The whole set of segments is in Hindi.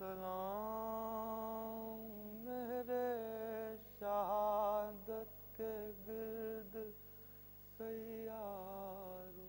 सलाम मेरे शहादत के गिर्द सैयारो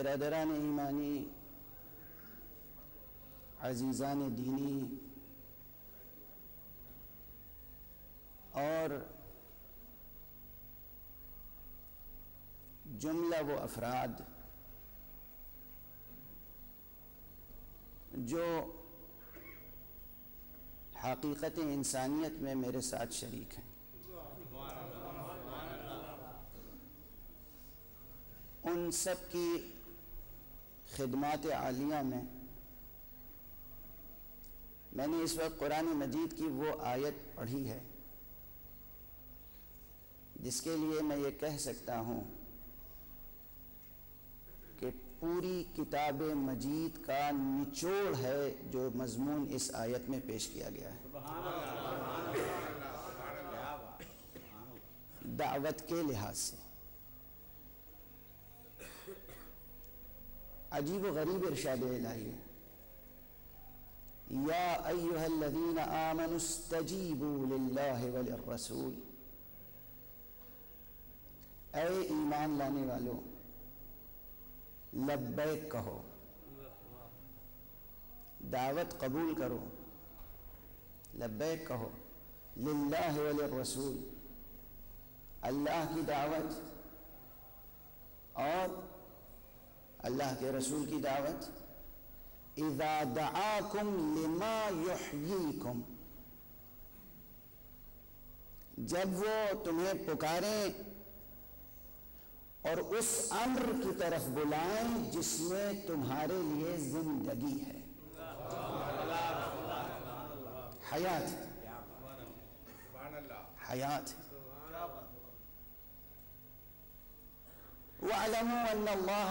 बिरदरान ईमानी अजीज़ान दीनी और जुमला वो अफराद जो हकीकत इंसानियत में मेरे साथ शरीक हैं उन सब की खिदमत आलिया में। मैंने इस वक्त कुरान मजीद की वो आयत पढ़ी है जिसके लिए मैं ये कह सकता हूँ कि पूरी किताब मजीद का निचोड़ है जो मजमून इस आयत में पेश किया गया है। दावत के लिहाज से। अजीब गरीब इरशाद इलाही। है या अय्युहल्लज़ीन आमनुस्तजीबू लिल्लाहि वलिर्रसूल। ऐ ईमान लाने वालों, लब्बैक कहो, दावत कबूल करो, लब्बैक कहो, लिल्लाह वलिर्रसूल। अल्लाह की दावत और अल्लाह के रसूल की दावत जब वो तुम्हें पुकारें और उस अम्र की तरफ़ बुलाएँ जिसमें तुम्हारे लिए ज़िंदगी है। हयात हयात वालमू अल्लाह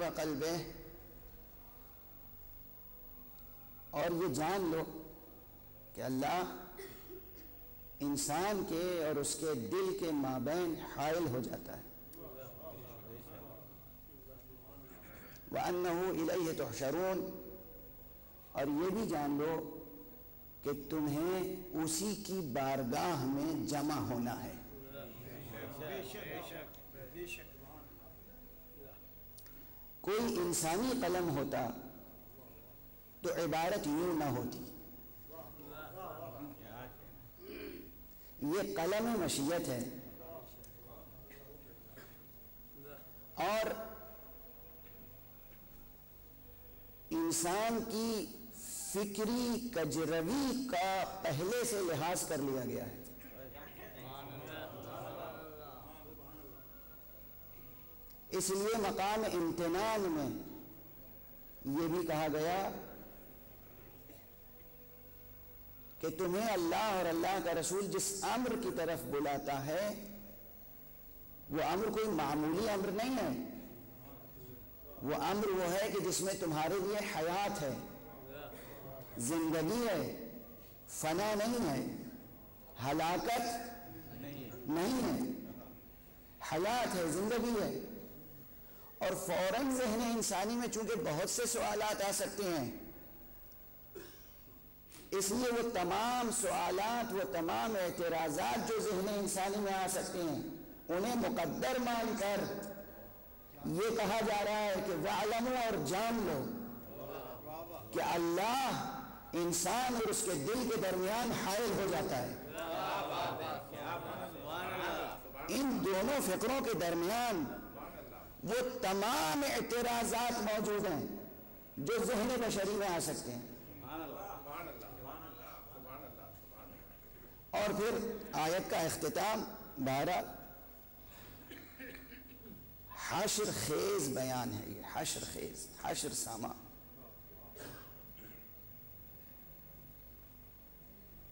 व क़ल्बिह और ये जान लो कि अल्लाह इंसान के और उसके दिल के माबैन हायल हो जाता है वह इलैहि तुहशरून और ये भी जान लो कि तुम्हें उसी की बारगाह में जमा होना है कोई इंसानी कलम होता तो इबारत यूँ ना होती। ये कलम मशीयत है। और इंसान की फिक्री, कजरवी का पहले से लिहाज कर लिया गया है। इसलिए मकाम इम्तनान में यह भी कहा गया कि तुम्हें अल्लाह और अल्लाह का रसूल जिस अम्र की तरफ़ बुलाता है, वो अम्र कोई मामूली अम्र नहीं है। वो अम्र वो है कि जिसमें तुम्हारे लिए हयात है, ज़िंदगी है, फना नहीं है, हलाकत नहीं है। हयात है, ज़िंदगी है। और फ़ौरन जहन इंसानी में चूँकि बहुत से सवाल आ सकते हैं इसलिए वो तमाम सवालात वो तमाम एतराज़ात जो जहन इंसानी में आ सकते हैं उन्हें मुकद्दर मानकर ये कहा जा रहा है कि वालमो और जान लो कि अल्लाह इंसान और उसके दिल के दरमियान हायल हो जाता है। इन दोनों फिक्रों के दरमियान वो तमाम एतराज़ात मौजूद हैं, जो जहन बशरी में आ सकते हैं। और फिर आयत का अख्ताम बहरहाल हशर खेज बयान है ये, हशर खेज, हशर सामा।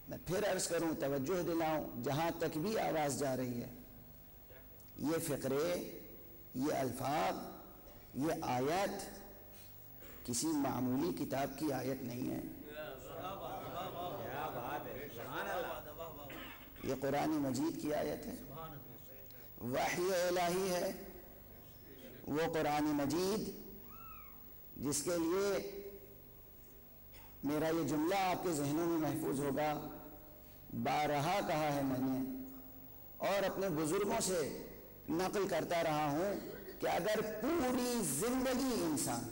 मैं फिर अर्ज़ करूँ, तवज्जो दिलाऊं, जहाँ तक भी आवाज़ जा रही है, ये फिक्रे ये अल्फाज, ये आयत किसी मामूली किताब की आयत नहीं है। ये कुरान मजीद की आयत है। वाही है। वो कुरान मजीद जिसके लिए मेरा ये जुमला आपके जहनों में महफूज होगा। बारहा कहा है मैंने। और अपने बुज़ुर्गों से नकल करता रहा हूँ कि अगर पूरी ज़िंदगी इंसान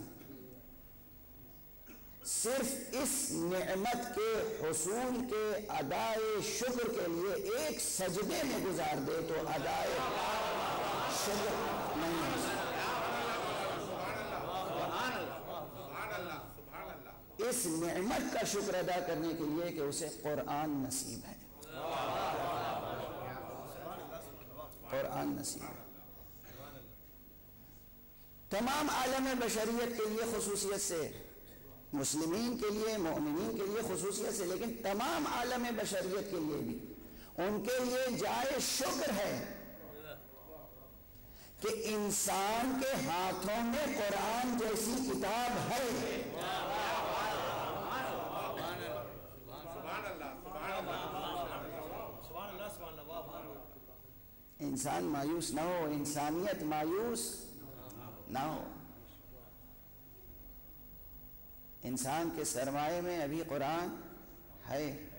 सिर्फ़ इस नेमत के हसूल के अदाए शुक्र के लिए एक सजदे में गुजार दे तो अदाए शुक्र नहीं इस नेमत का शुक्र अदा करने के लिए कि उसे कुरान नसीब है। कुरान नसीब तमाम आलम बशरीत के लिए खसूसियत से, मुस्लिमीन के लिए मोमिन के लिए खसूसियत से, लेकिन तमाम आलम बशरीत के लिए भी। उनके लिए जाए शुक्र है कि इंसान के हाथों में कुरान जैसी किताब है। इंसान मायूस ना हो इंसानियत मायूस ना हो इंसान के सरमाए में अभी कुरान है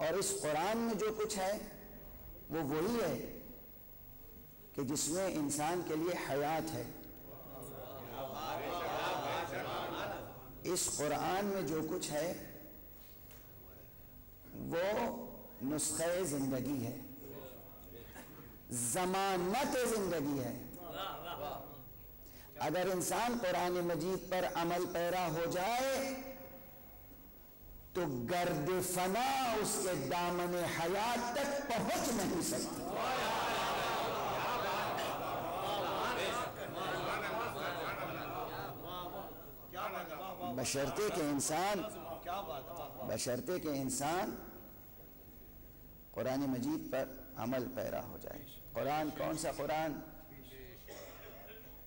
और इस कुरान में जो कुछ है, वो वही है कि जिसमें इंसान के लिए हयात है। इस कुरान में जो कुछ है, वो नुस्खे ज़िंदगी है। जमानत ज़िंदगी है। अगर इंसान कुरान मजीद पर अमल पैरा हो जाए तो गर्द फना उसके दामन हयात तक पहुँच नहीं सकती। बशर्ते के इंसान, बशर्ते के इंसान कुरान मजीद पर अमल पैरा हो जाए। कुरान, कौन सा कुरान?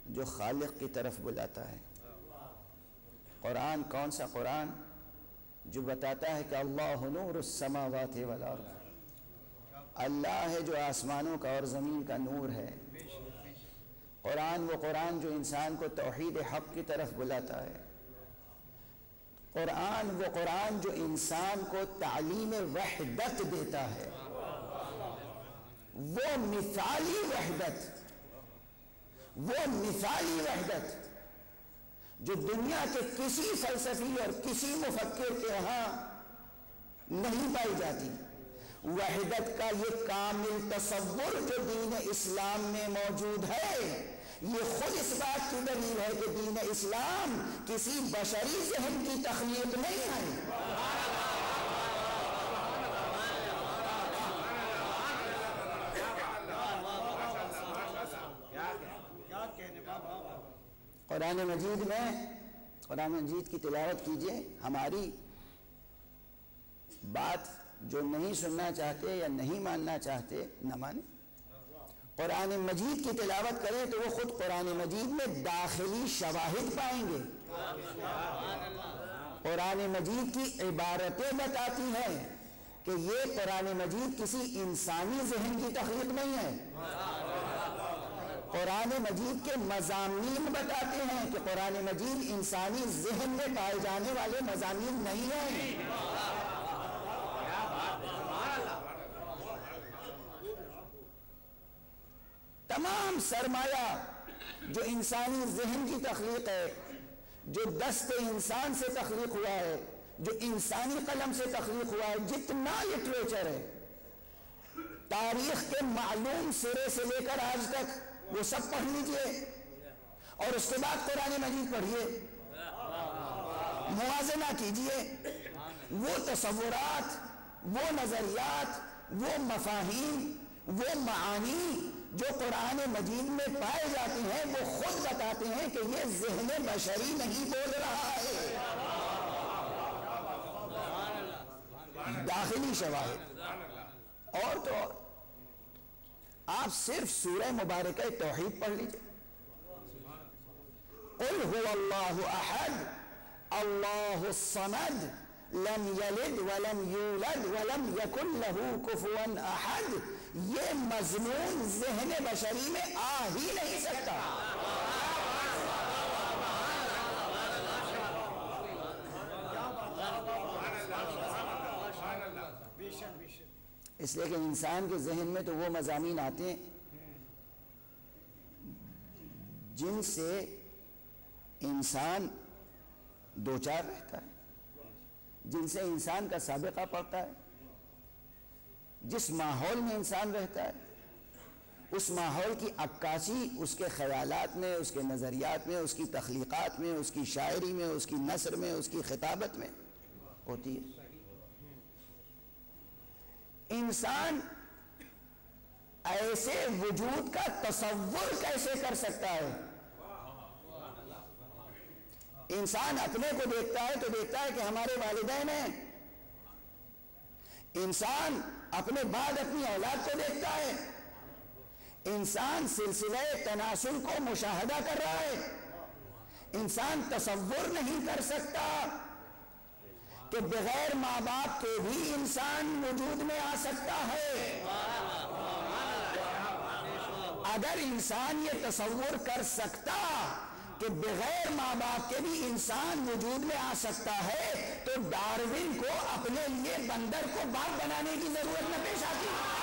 जो खालिक की तरफ़ बुलाता है। कुरान, कौन सा कुरान? जो बताता है कि अल्लाह नूर समावत वल अल्लाह है जो आसमानों का और ज़मीन का नूर है। कुरान, वो कुरान जो इंसान को तोहद हक की तरफ़ बुलाता है। कुरान, वो कुरान जो इंसान को तालीम वहदत देता है। वो मिसाली वहदत, वो मिसाली वहदत जो दुनिया के किसी फलसफी और किसी मुफक्र के यहाँ नहीं पाई जाती। वहदत का ये कामिल तस्वुर जो दीन इस्लाम में मौजूद है, ये खुद इस बात की दलील है कि दीन इस्लाम किसी बशरी जहन की तखलीक नहीं है। कुरान मजीद में कुरान मजीद की तिलावत कीजिए, हमारी बात जो नहीं सुनना चाहते या नहीं मानना चाहते, न माने। कुरान मजीद की तिलावत करें तो वो खुद कुरान मजीद में दाखिली शवाहिद पाएँगे। कुरान मजीद की इबारतें बताती हैं कि ये कुरान मजीद किसी इंसानी जहन की तखलीक नहीं है। कुरान मजीद के मजामीन बताते हैं कि कुरान मजीद इंसानी जहन में पाए जाने वाले मजामीन नहीं है। तमाम सरमाया जो इंसानी जहन की तखलीक है, जो दस्त इंसान से तखलीक हुआ है, जो इंसानी कलम से तखलीक हुआ है, जितना लिटरेचर है, तारीख के मालूम सिरे से लेकर आज तक वो सब पढ़ लीजिए। और उसके बाद कुरान मजीद पढ़िए। मुआजना कीजिए। वो तस्वुरात वो नजरियात वो मफाहिम वो मानी जो कुरान मजीद में पाए जाते हैं वो खुद बताते हैं कि ये जहन बशरी नहीं बोल रहा है। दाखिली शवाहिद। और तो और। आप सिर्फ़ सूरह मुबारक तोहहीद पढ़ लीजिए। कुल हुवल्लाहु अहद, अल्लाह समद, लम यलिद वलम यूलद वलम यकुल लहू कुफुवन अहद। ये मजमून जहन बशरी में आ ही नहीं सकता। इसलिए कि इंसान के जहन में तो वो मजामी आते हैं। जिनसे इंसान दो चार रहता है। जिनसे इंसान का सबका पड़ता है। जिस माहौल में इंसान रहता है, उस माहौल की अक्कासी उसके ख्यालात में, उसके नज़रियात में, उसकी तख्लीक़ात में, उसकी शायरी में, उसकी नसर में, उसकी खिताबत में होती है। इंसान ऐसे वजूद का तस्वुर कैसे कर सकता है? इंसान अपने को देखता है तो देखता है कि हमारे वालिदैन हैं। इंसान अपने बाद अपनी औलाद को देखता है। इंसान सिलसिले तनासुल को मुशाहदा कर रहा है। इंसान तस्वुर नहीं कर सकता। कि बगैर माँ बाप के भी इंसान वजूद में आ सकता है। अगर इंसान ये तस्वुर कर सकता कि बगैर माँ बाप के भी इंसान वजूद में आ सकता है तो डार्विन को अपने लिए बंदर को बाप बनाने की ज़रूरत न पेश आती।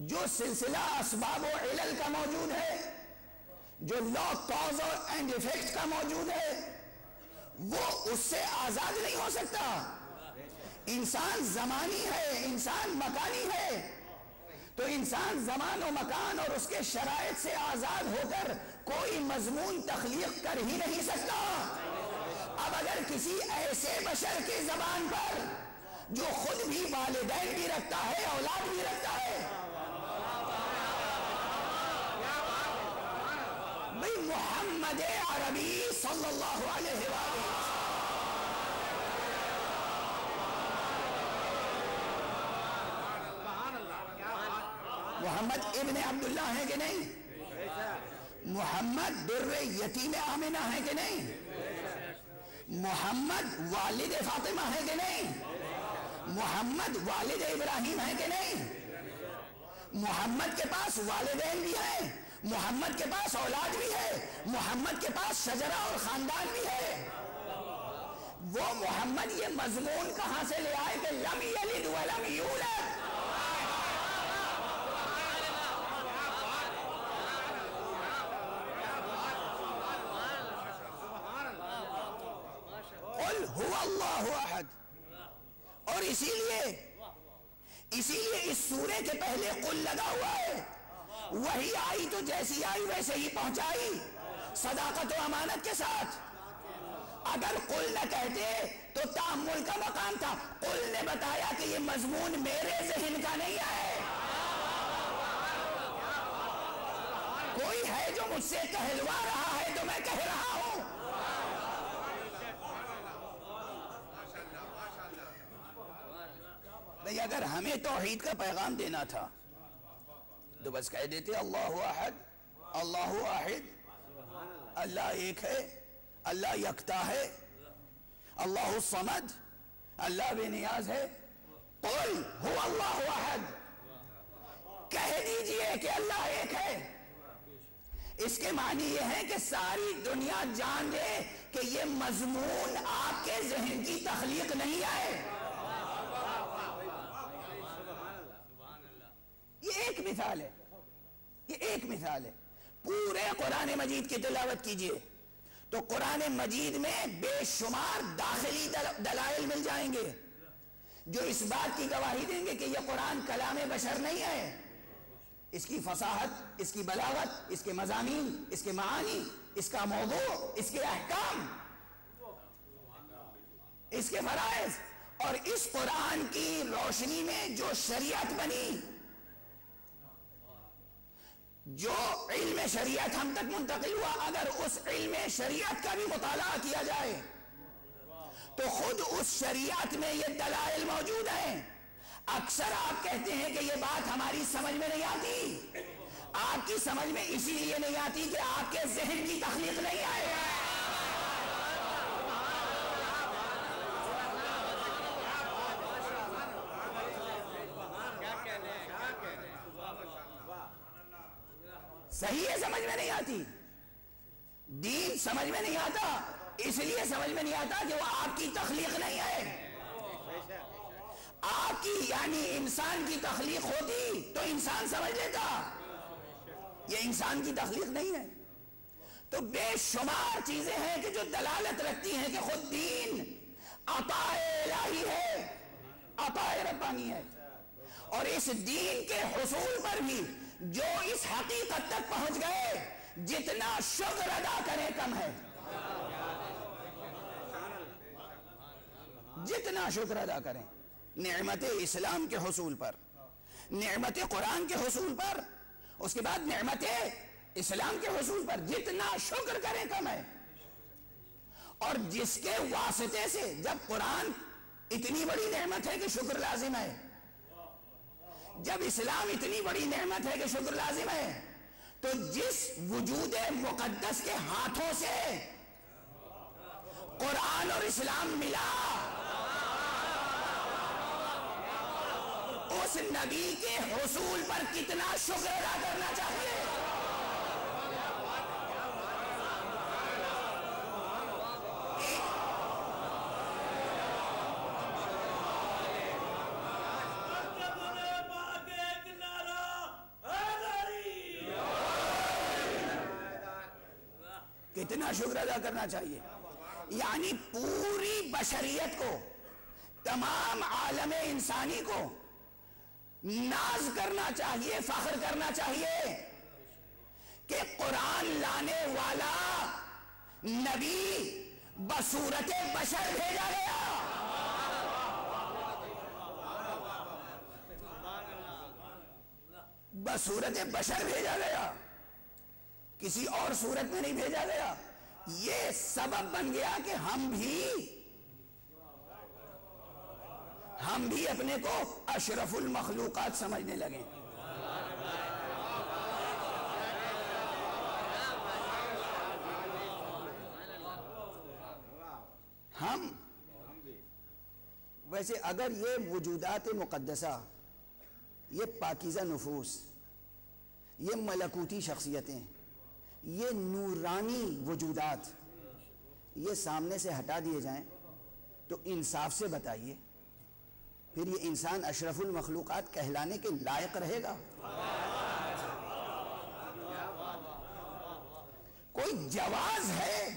जो सिलसिला असबाब और इलल का मौजूद है, जो लॉ, कॉज और एंड इफ़ेक्ट का मौजूद है, वो उससे आज़ाद नहीं हो सकता। इंसान जमानी है, इंसान मकानी है। तो इंसान जमान और मकान और उसके शराइत से आज़ाद होकर कोई मजमून तखलीक कर ही नहीं सकता। अब अगर किसी ऐसे बशर की जबान पर, जो खुद भी वालिदैन भी रखता है, औलाद भी रखता है मोहम्मद अरबी सल्लल्लाहु अलैहि वसल्लम मोहम्मद इब्न अब्दुल्ला है कि नहीं? मोहम्मद दुर्र यतीम आमिना है कि नहीं? मोहम्मद वालिद फातिमा है कि नहीं? मोहम्मद वालिद इब्राहिम है कि नहीं? मोहम्मद के पास वालिदैन भी हैं। मोहम्मद के पास औलाद भी है, मोहम्मद के पास शजरा और खानदान भी है। वो मोहम्मद ये मजमून कहाँ से ले आए कि लम यलिद वलम हुवा और इसीलिए इसीलिए इस सूर्य के पहले कुल लगा हुआ है। वही आई तो जैसी आई, वैसे ही पहुंचाई। सदाकत और अमानत के साथ। अगर कुल न कहते तो तामुल का मकाम था। कुल ने बताया कि ये मजमून मेरे जहन का नहीं है। कोई है जो मुझसे कहलवा रहा है तो मैं कह रहा हूँ। भाई अगर हमें तोहीद का पैगाम देना था तो बस कह देते, अल्लाह अहद, अल्लाह वाहिद अल्लाह एक है, अल्लाह यकता है, अल्लाह समद, अल्लाह बेनियाज है। कुल हो अल्लाह अहद? कह दीजिए कि अल्लाह एक है। इसके मानी यह है कि सारी दुनिया जान ले कि यह मजमून आपके जहन की तखलीक नहीं है ये एक मिसाल है। ये एक मिसाल है। पूरे कुरान मजीद की तिलावत कीजिए। तो कुरान मजीद में बेशुमार दाखिली दल, दलाइल मिल जाएँगे जो इस बात की गवाही देंगे कि यह कुरान कलाम बशर नहीं है। इसकी फसाहत इसकी बलावत इसके मजामी इसके मानी इसका मौजू इसके अहकाम इसके फराइज। और इस कुरान की रोशनी में जो शरीयत बनी जो इल्म शरीयत हम तक मुंतकिल हुआ, अगर उस इल्म शरीयत का भी मुताला किया जाए तो खुद उस शरीयत में ये दलाइल मौजूद हैं। अक्सर आप कहते हैं कि ये बात हमारी समझ में नहीं आती। आपकी समझ में इसीलिए नहीं आती कि आपके जहन की तखलीक नहीं आए। सही है, समझ में नहीं आती। दीन समझ में नहीं आता, इसलिए समझ में नहीं आता कि वो आपकी तखलीक नहीं है। आपकी, यानी इंसान की तखलीक होती तो इंसान समझ लेता। ये इंसान की तखलीक नहीं है। तो बेशुमार चीज़ें हैं कि जो दलालत रखती हैं कि खुद दीन अपाए इलाही है, अपाए रब्बानी है। और इस दीन के हसूल पर भी जो इस हकीकत तक पहुँच गए, जितना शुक्र अदा करें कम है। जितना शुक्र अदा करें नेमत इस्लाम के हसूल पर नेमत कुरान के हसूल पर, उसके बाद नेमत इस्लाम के हसूल पर जितना शुक्र करें कम है। और जिसके वास्ते से जब कुरान इतनी बड़ी नेमत है कि शुक्र लाजिम है जब इस्लाम इतनी बड़ी नहमत है कि शुक्र लाजिम है तो जिस वजूद मुकदस के हाथों से कुरान और इस्लाम मिला, उस नबी के हसूल पर कितना शुक्र अदा करना चाहिए? कितना शुक्र अदा करना चाहिए। यानी पूरी बशरियत को, तमाम आलम इंसानी को नाज करना चाहिए, फख्र करना चाहिए कि कुरान लाने वाला नबी बसूरत बशर भेजा गया। बसूरत बशर भेजा गया। किसी और सूरत में नहीं भेजा गया। ये सबब बन गया कि हम भी हम भी अपने को अशरफुल मखलूकत समझने लगे। हम, वैसे अगर ये वजूदात मुक़दसा ये पाकिज़ा नफूस, ये मलकूती शख्सियतें ये नूरानी वजूदात, ये सामने से हटा दिए जाएँ तो इंसाफ से बताइए। फिर ये इंसान अशरफुल मखलूक़ात कहलाने के लायक रहेगा। कोई जवाज है?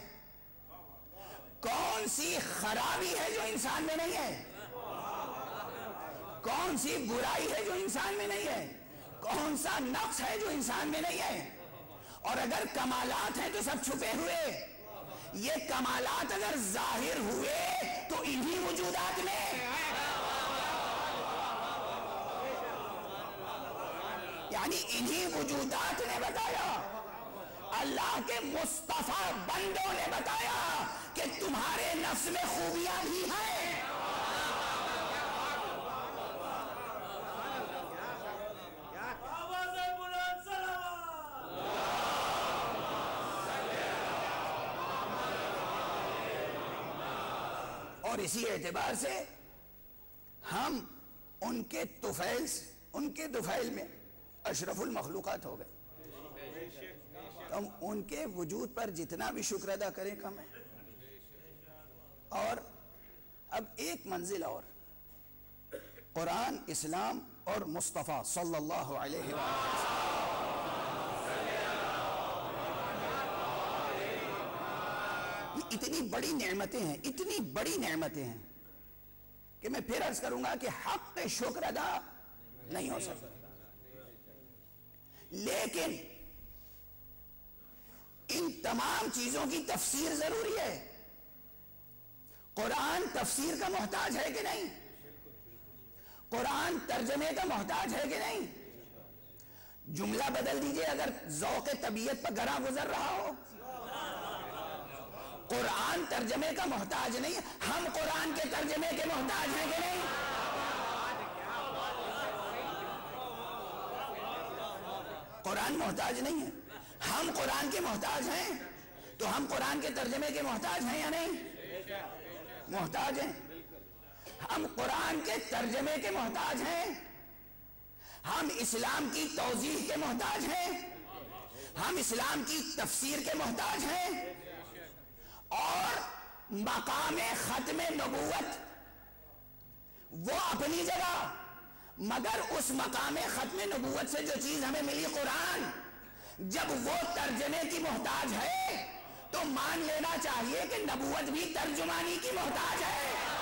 कौन सी खराबी है जो इंसान में नहीं है? कौन सी बुराई है जो इंसान में नहीं है? कौन सा नक्स है जो इंसान में नहीं है? और अगर कमालात हैं तो सब छुपे हुए। ये कमालात अगर ज़ाहिर हुए तो इन्हीं वजूदात में। यानी इन्हीं वजूदात ने बताया। अल्लाह के मुस्तफ़ा बंदों ने बताया कि तुम्हारे नफ्स में खूबियाँ भी हैं और इसी एतबार से हम उनके तुफैल उनके तुफैल में अशरफुल मखलूक़ात हो गए। तो हम उनके वजूद पर जितना भी शुक्र अदा करें कम है। और अब एक मंजिल और। कुरान, इस्लाम और मुस्तफ़ा सल्लल्लाहु अलैहि वसल्लम। इतनी बड़ी नेमतें हैं, इतनी बड़ी नेमतें हैं कि मैं फिर अर्ज़ करूँगा कि हक पे शुक्र अदा नहीं हो सकता। लेकिन इन तमाम चीज़ों की तफसीर ज़रूरी है। कुरान तफसीर का मोहताज है कि नहीं? कुरान तर्जमे का मोहताज है कि नहीं? जुमला बदल दीजिए, अगर जौक तबीयत पर गरा गुजर रहा हो। कुरान तर्जमे का मोहताज नहीं हम कुरान के तर्जमे के मोहताज हैं कि नहीं? कुरान मोहताज नहीं है। हम कुरान के मोहताज हैं। तो हम कुरान के तर्जमे के मोहताज हैं या नहीं? मोहताज हैं। हम कुरान के तर्जमे के मोहताज हैं। हम इस्लाम की तोजीह के मोहताज हैं। हम इस्लाम की तफसीर के मोहताज हैं। और मकाम ख़त्म नबूवत। वो अपनी जगह, मगर उस मकाम ख़त्म नबूवत से जो चीज़ हमें मिली कुरान, जब वो तर्जमे की मोहताज है तो मान लेना चाहिए कि नबूवत भी तर्जुमानी की मोहताज है।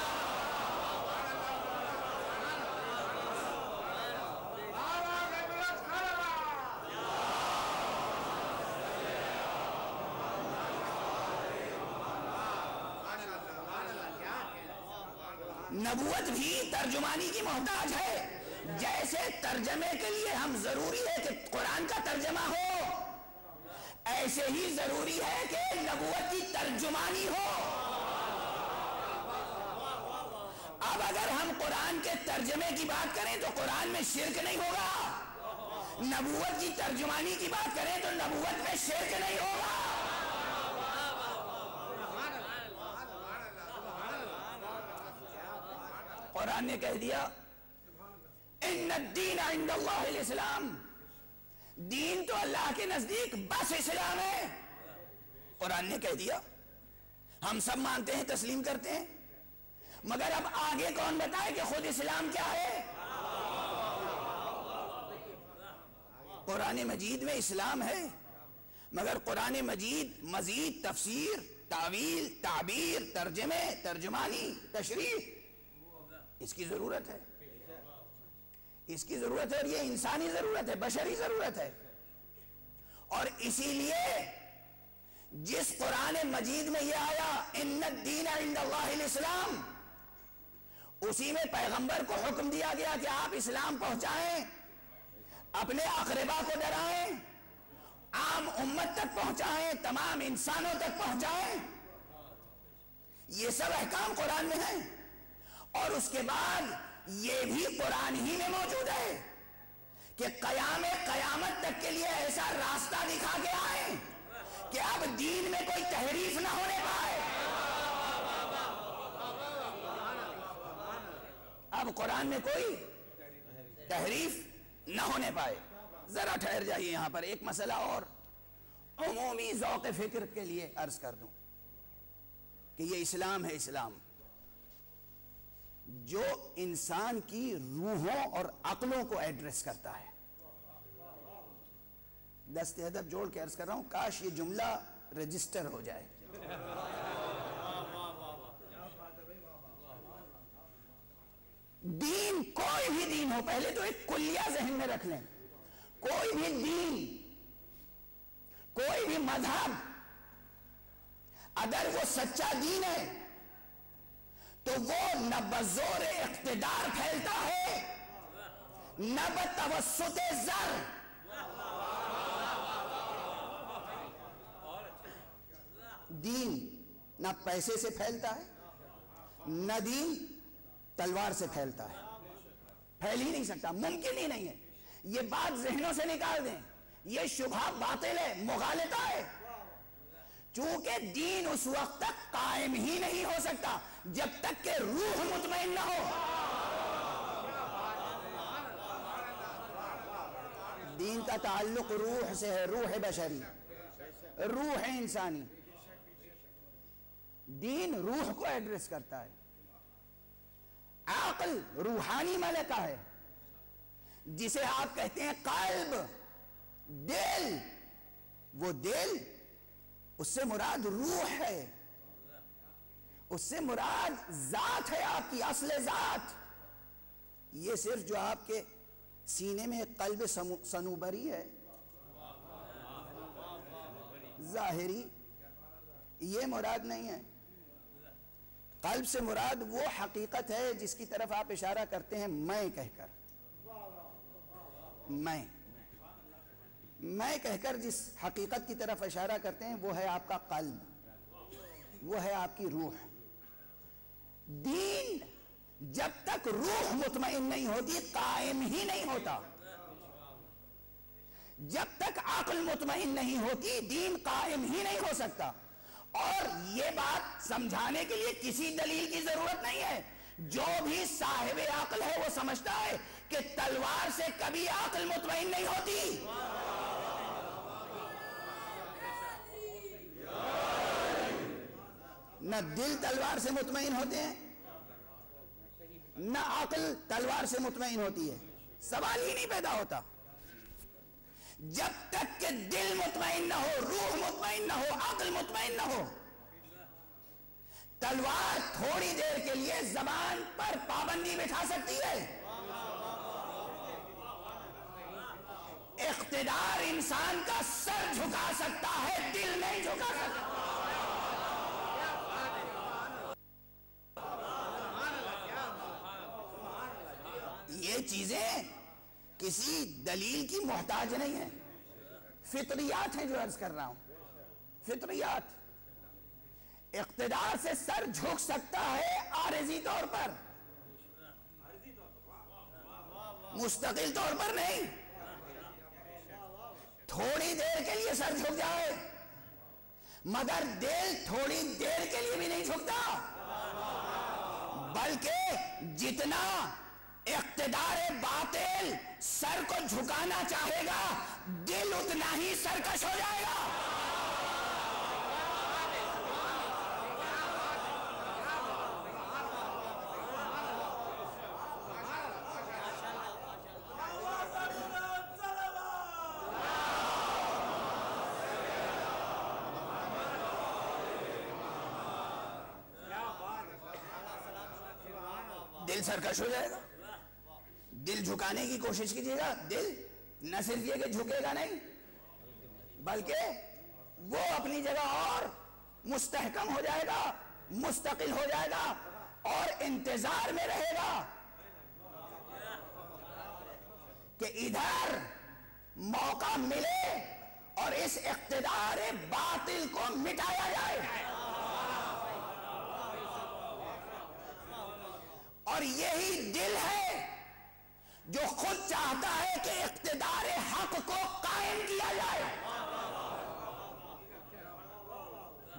नबूवत भी तर्जुमानी की मोहताज है। जैसे तर्जमे के लिए हम ज़रूरी है कि कुरान का तर्जमा हो, ऐसे ही ज़रूरी है कि नबूवत की तर्जुमानी हो। अब अगर हम कुरान के तर्जमे की बात करें तो कुरान में शिरक नहीं होगा। नबूत की तर्जुमानी की बात करें तो नबूत में शिरक नहीं होगा कुरान ने कह दिया। इस्लाम। दीन तो अल्लाह के नज़दीक बस इस्लाम है। कुरान ने कह दिया, हम सब मानते हैं, तस्लीम करते हैं, मगर अब आगे कौन बताए कि खुद इस्लाम क्या है? कुरान मजीद में इस्लाम है, मगर कुरान मजीद मजीद तफसीर, तावील, ताबीर, तर्जमे, तर्जमानी तशरीफ़ इसकी ज़रूरत है। इसकी ज़रूरत है और ये इंसानी ज़रूरत है, बशरी ज़रूरत है। और इसीलिए जिस कुरान मजीद में यह आया इन दीन इस्लाम उसी में पैगंबर को हुक्म दिया गया कि आप इस्लाम पहुंचाएँ, अपने अकरबा को डराएँ, आम उम्मत तक पहुंचाएँ, तमाम इंसानों तक पहुंचाएँ। ये सब अहकाम कुरान में है। और उसके बाद ये भी कुरान ही में मौजूद है कि कयाम कयामत तक के लिए ऐसा रास्ता दिखा के आए कि अब दीन में कोई तहरीफ ना होने पाए। अब कुरान में कोई तहरीफ ना होने पाए। जरा ठहर जाइए यहाँ पर, एक मसला और। अमूमी जौक फ़िक्र के लिए अर्ज़ कर दूँ कि ये इस्लाम है इस्लाम। जो इंसान की रूहों और अकलों को एड्रेस करता है। दस्ते अदब जोड़ के अर्ज़ कर रहा हूँ, काश ये जुमला रजिस्टर हो जाए। दीन कोई भी दीन हो, पहले तो एक कुलिया जहन में रख लें। कोई भी दीन, कोई भी मज़हब, अगर वो सच्चा दीन है तो वो न बजोर इकतदार फैलता है, न बतवसुत जर। दीन न पैसे से फैलता है, न दीन तलवार से फैलता है। फैल ही नहीं सकता, मुमकिन ही नहीं है। ये बात जहनों से निकाल दें, ये शुभा बातिल है, मुगालता है। चूँकि दीन उस वक्त तक कायम ही नहीं हो सकता, जब तक के रूह मुतमिन न हो। दीन का ताल्लुक रूह से है, रूह बशरी, रूह है इंसानी। दीन रूह को एड्रेस करता है। आकल रूहानी मलका है, जिसे आप कहते हैं कल्ब, दिल। वो दिल उससे मुराद रूह है। उससे मुराद जात है आपकी, असल जात। ये सिर्फ़ जो आपके सीने में कल्ब सनूबरी है। जाहिरी। ये मुराद नहीं है। कल्ब से मुराद वो हकीकत है जिसकी तरफ़ आप इशारा करते हैं, मैं कहकर। मैं। मैं कहकर जिस हकीकत की तरफ़ इशारा करते हैं, वो है आपका कल्ब। वो है आपकी रूह। दीन जब तक रूह मुतमिन नहीं होती, कायम ही नहीं होता। जब तक अकल मुतमिन नहीं होती, दीन कायम ही नहीं हो सकता। और ये बात समझाने के लिए किसी दलील की ज़रूरत नहीं है। जो भी साहिब अकल है, वो समझता है कि तलवार से कभी अकल मुतमिन नहीं होती। न दिल तलवार से मुतमिन होते हैं, न अकल तलवार से मुतमिन होती है। सवाल ही नहीं पैदा होता। जब तक के दिल मुतमिन ना हो, रूह मुतमिन ना हो, अकल मुतमिन ना हो, तलवार थोड़ी देर के लिए जबान पर पाबंदी बिठा सकती है। इख्तिदार इंसान का सर झुका सकता है, दिल नहीं झुका सकता। ये चीज़ें किसी दलील की मोहताज नहीं है। फितरियात है जो अर्ज़ कर रहा हूँ। फितरियात। इकतदार से सर झुक सकता है आरजी तौर पर। मुस्तकिल तौर पर नहीं। थोड़ी देर के लिए सर झुक जाए। मगर दिल थोड़ी देर के लिए भी नहीं झुकता। बल्कि जितना इकतदार बातिल। सर को झुकाना चाहेगा, दिल उतना ही सरकश हो जाएगा। दिल सरकश हो जाएगा। दिल झुकाने की कोशिश कीजिएगा। दिल न सिर्फ़ ये कि झुकेगा नहीं, बल्कि वो अपनी जगह और मुस्तहकम हो जाएगा, मुस्तकिल हो जाएगा और इंतज़ार में रहेगा कि इधर मौका मिले और इस इख्तिदार बातिल को मिटाया जाए। और यही दिल है जो खुद चाहता है कि इख्तिदार हक को कायम किया जाए।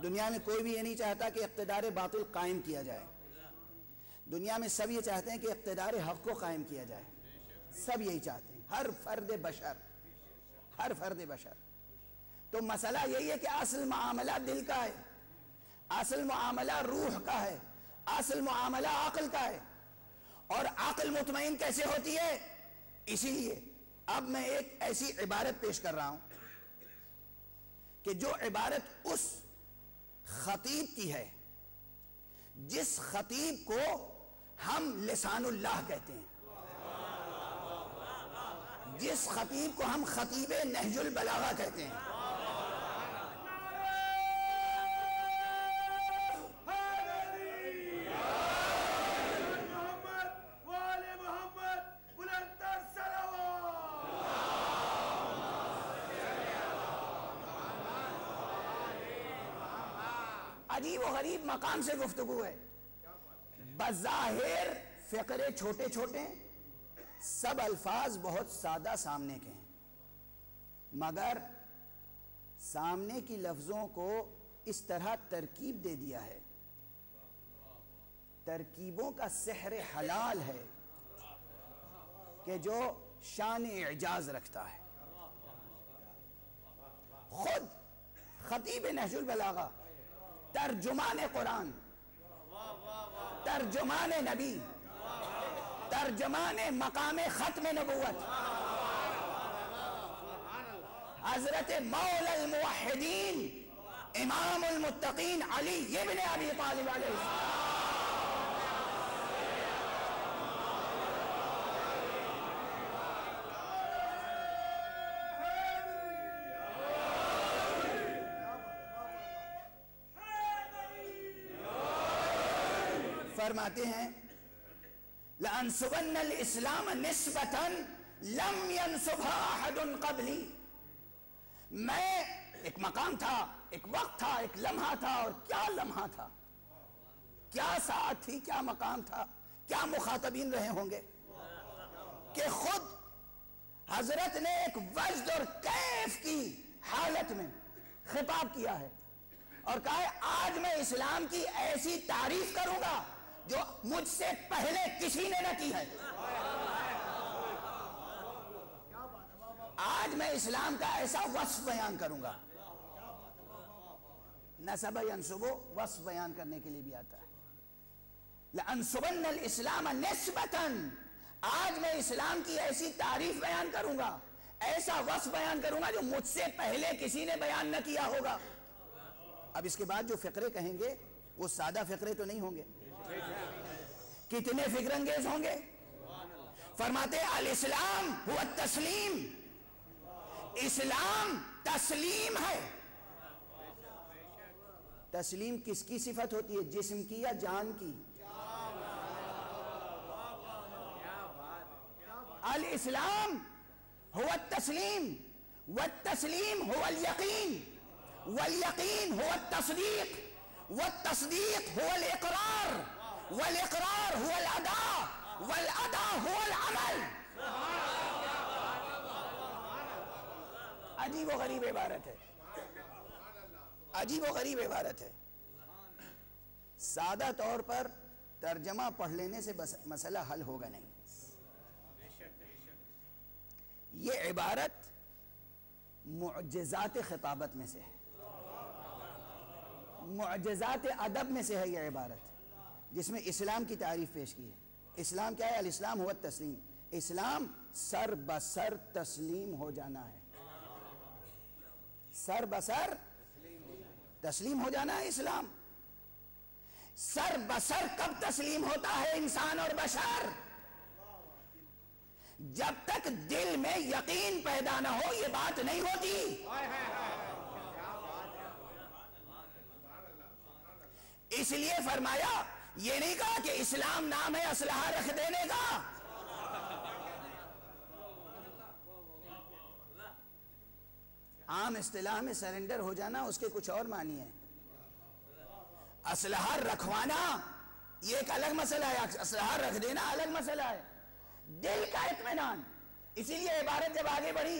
दुनिया में कोई भी ये नहीं चाहता कि इख्तिदार बातिल कायम किया जाए। दुनिया में सब ये चाहते हैं कि इख्तिदार हक को कायम किया जाए। सब यही चाहते हैं। हर फर्द बशर। हर फर्द बशर। तो मसला यही है कि असल मामला दिल का है। असल मामला रूह का है। असल मामला अकल का है। और अकल मुतमिन कैसे होती है? इसीलिए अब मैं एक ऐसी इबारत पेश कर रहा हूँ कि जो इबारत उस खतीब की है, जिस खतीब को हम लिसानुल्लाह कहते हैं। जिस खतीब को हम खतीब नहजुल बलागा कहते हैं। अजीब गरीब मकाम से गुफ्तगु है। बज़ाहिर फ़िक्रे छोटे छोटे सब अल्फाज बहुत सादा सामने के हैं। मगर सामने की लफ्ज़ों को इस तरह तरकीब दे दिया है। तरकीबों का सहर हलाल है कि जो शान एजाज रखता है। खुद खतीब नहजुल बलागा तर्जुमान कुरान। तर्जुमान नबी। तर्जुमान मकाम खत्म नबूत हज़रत मौल मुहिदीन इमाम अली इब्न अबी तालिब फरमाते हैं इस्लाम नस्बतन लम यनसुबन कबली। मैं, एक मकाम था, एक वक्त था, एक लम्हा था, और क्या लम्हा था? क्या साथ थी, क्या मकाम था? क्या मुखातबीन रहे होंगे? कि खुद हज़रत ने एक वजद और कैफ की हालत में खिताब किया है और कहा आज मैं इस्लाम की ऐसी तारीफ़ करूँगा जो मुझसे पहले किसी ने न की है। आज मैं इस्लाम का ऐसा वस्फ बयान करूँगा। नसब अनसुबो वस्फ बयान करने के लिए भी आता है। अनसुबन इस्लाम नस्बतन। आज मैं इस्लाम की ऐसी तारीफ़ बयान करूँगा, ऐसा वस्फ बयान करूँगा जो मुझसे पहले किसी ने बयान न किया होगा। अब इसके बाद जो फिक्रे कहेंगे, वो सादा फिक्रे तो नहीं होंगे। कितने फिक्रंगेज होंगे? फरमाते अल इस्लाम हुआ तस्लीम। इस्लाम तस्लीम है। तस्लीम किसकी सिफत होती है? जिस्म की या जान की? अल इस्लाम हुआ तस्लीम। व तस्लीम हुआ यकीन वल यकीन हुआ तस्दीक। व तस्दीक हुआ इकरार वल इकरार हुआ अदा वल अदा हुआ अमल अजीब व गरीब इबारत है अजीब व गरीब इबारत है सादा तौर पर तर्जमा पढ़ लेने से बस मसला हल होगा नहीं ये इबारत मुजजात खिताबत में से है मुजजात अदब में से है यह इबारत जिसमें इस्लाम की तारीफ़ पेश की है। इस्लाम क्या है? अल इस्लाम हुआ तस्लीम। इस्लाम सर बसर तस्लीम हो जाना है। सर बसर तस्लीम हो जाना है इस्लाम। सर बसर कब तस्लीम होता है इंसान और बशर? जब तक दिल में यकीन पैदा ना हो यह बात नहीं होती। इसलिए फरमाया ये नहीं कहा कि इस्लाम नाम है, असलहा रख देने का। आम इस्तेलाह में सरेंडर हो जाना, उसके कुछ और मानी है। असलहा रखवाना, ये एक अलग मसला है। असलहा रख देना अलग मसला है। दिल का इतमान इसीलिए इबारत जब आगे बढ़ी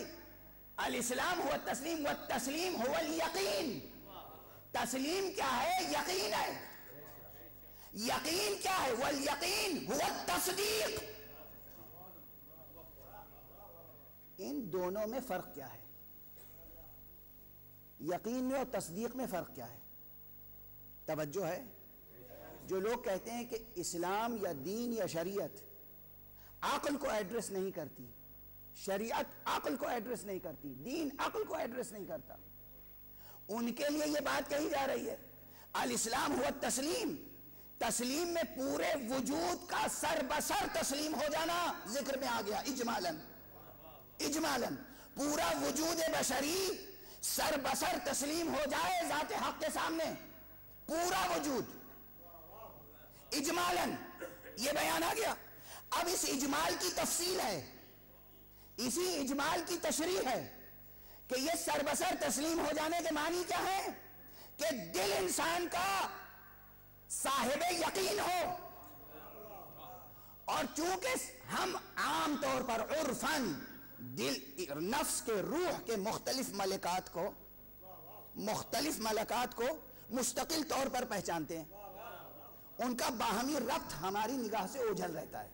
अल इस्लाम हुआ तस्लीम व तस्लीम हुआ यकीन तस्लीम क्या है? यकीन है। यकीन क्या है? वल यकीन हुआ तस्दीक। इन दोनों में फ़र्क क्या है? यकीन में और तस्दीक में फ़र्क क्या है? तवज्जो है? जो लोग कहते हैं कि इस्लाम या दीन या शरीयत अकल को एड्रेस नहीं करती। शरीयत अकल को एड्रेस नहीं करती। दीन अकल को एड्रेस नहीं करता। उनके लिए यह बात कही जा रही है। अल इस्लाम हुआ तस्लीम। तस्लीम में पूरे वजूद का सर बसर तस्लीम हो जाना ज़िक्र में आ गया, इजमालन। इजमालन। पूरा वजूद बशरी सर बसर तस्लीम हो जाए जाते हक के सामने। पूरा वजूद। इजमालन। ये बयान आ गया। अब इस इजमाल की तफसील है। इसी इजमाल की तशरी है कि ये सरबसर तस्लीम हो जाने के मानी क्या है? कि दिल इंसान का साहिब यकीन हो। और चूँकि हम आम तौर पर उर्फन दिल, नफ्स के, रूह के मुख्तलिफ़ मलकात को, मुख्तलिफ़ मलकात को मुस्तकिल तौर पर पहचानते हैं, उनका बाहमी रब्त हमारी निगाह से ओझल रहता है।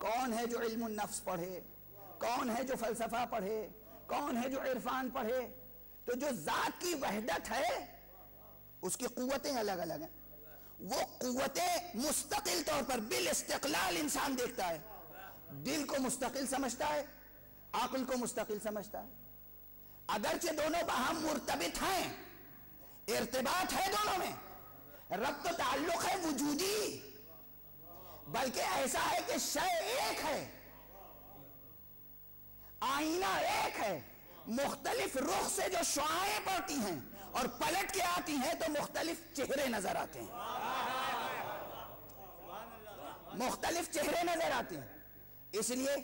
कौन है जो इल्म नफ्स पढ़े? कौन है जो फलसफा पढ़े? कौन है जो इरफान पढ़े? तो जो जात की वहदत है, उसकी कुतें अलग अलग हैं। वो कुतें मुस्तकिल तौर पर, बिल इस्तकलाल इंसान देखता है। दिल को मुस्तकिल समझता है आकल को मुस्तकिल समझता है। अगरचे दोनों बाहम मुर्तबित हैं, इर्तबात है दोनों में। रब तो ताल्लुक है वजूदी, बल्कि ऐसा है कि शय एक है, आईना एक है, मुख्तलिफ़ रुख से जो शुआएँ पड़ती हैं और पलट के आती हैं तो मुख्तलिफ़ चेहरे नज़र आते हैं। मुख्तलिफ़ चेहरे नज़र आते हैं। इसलिए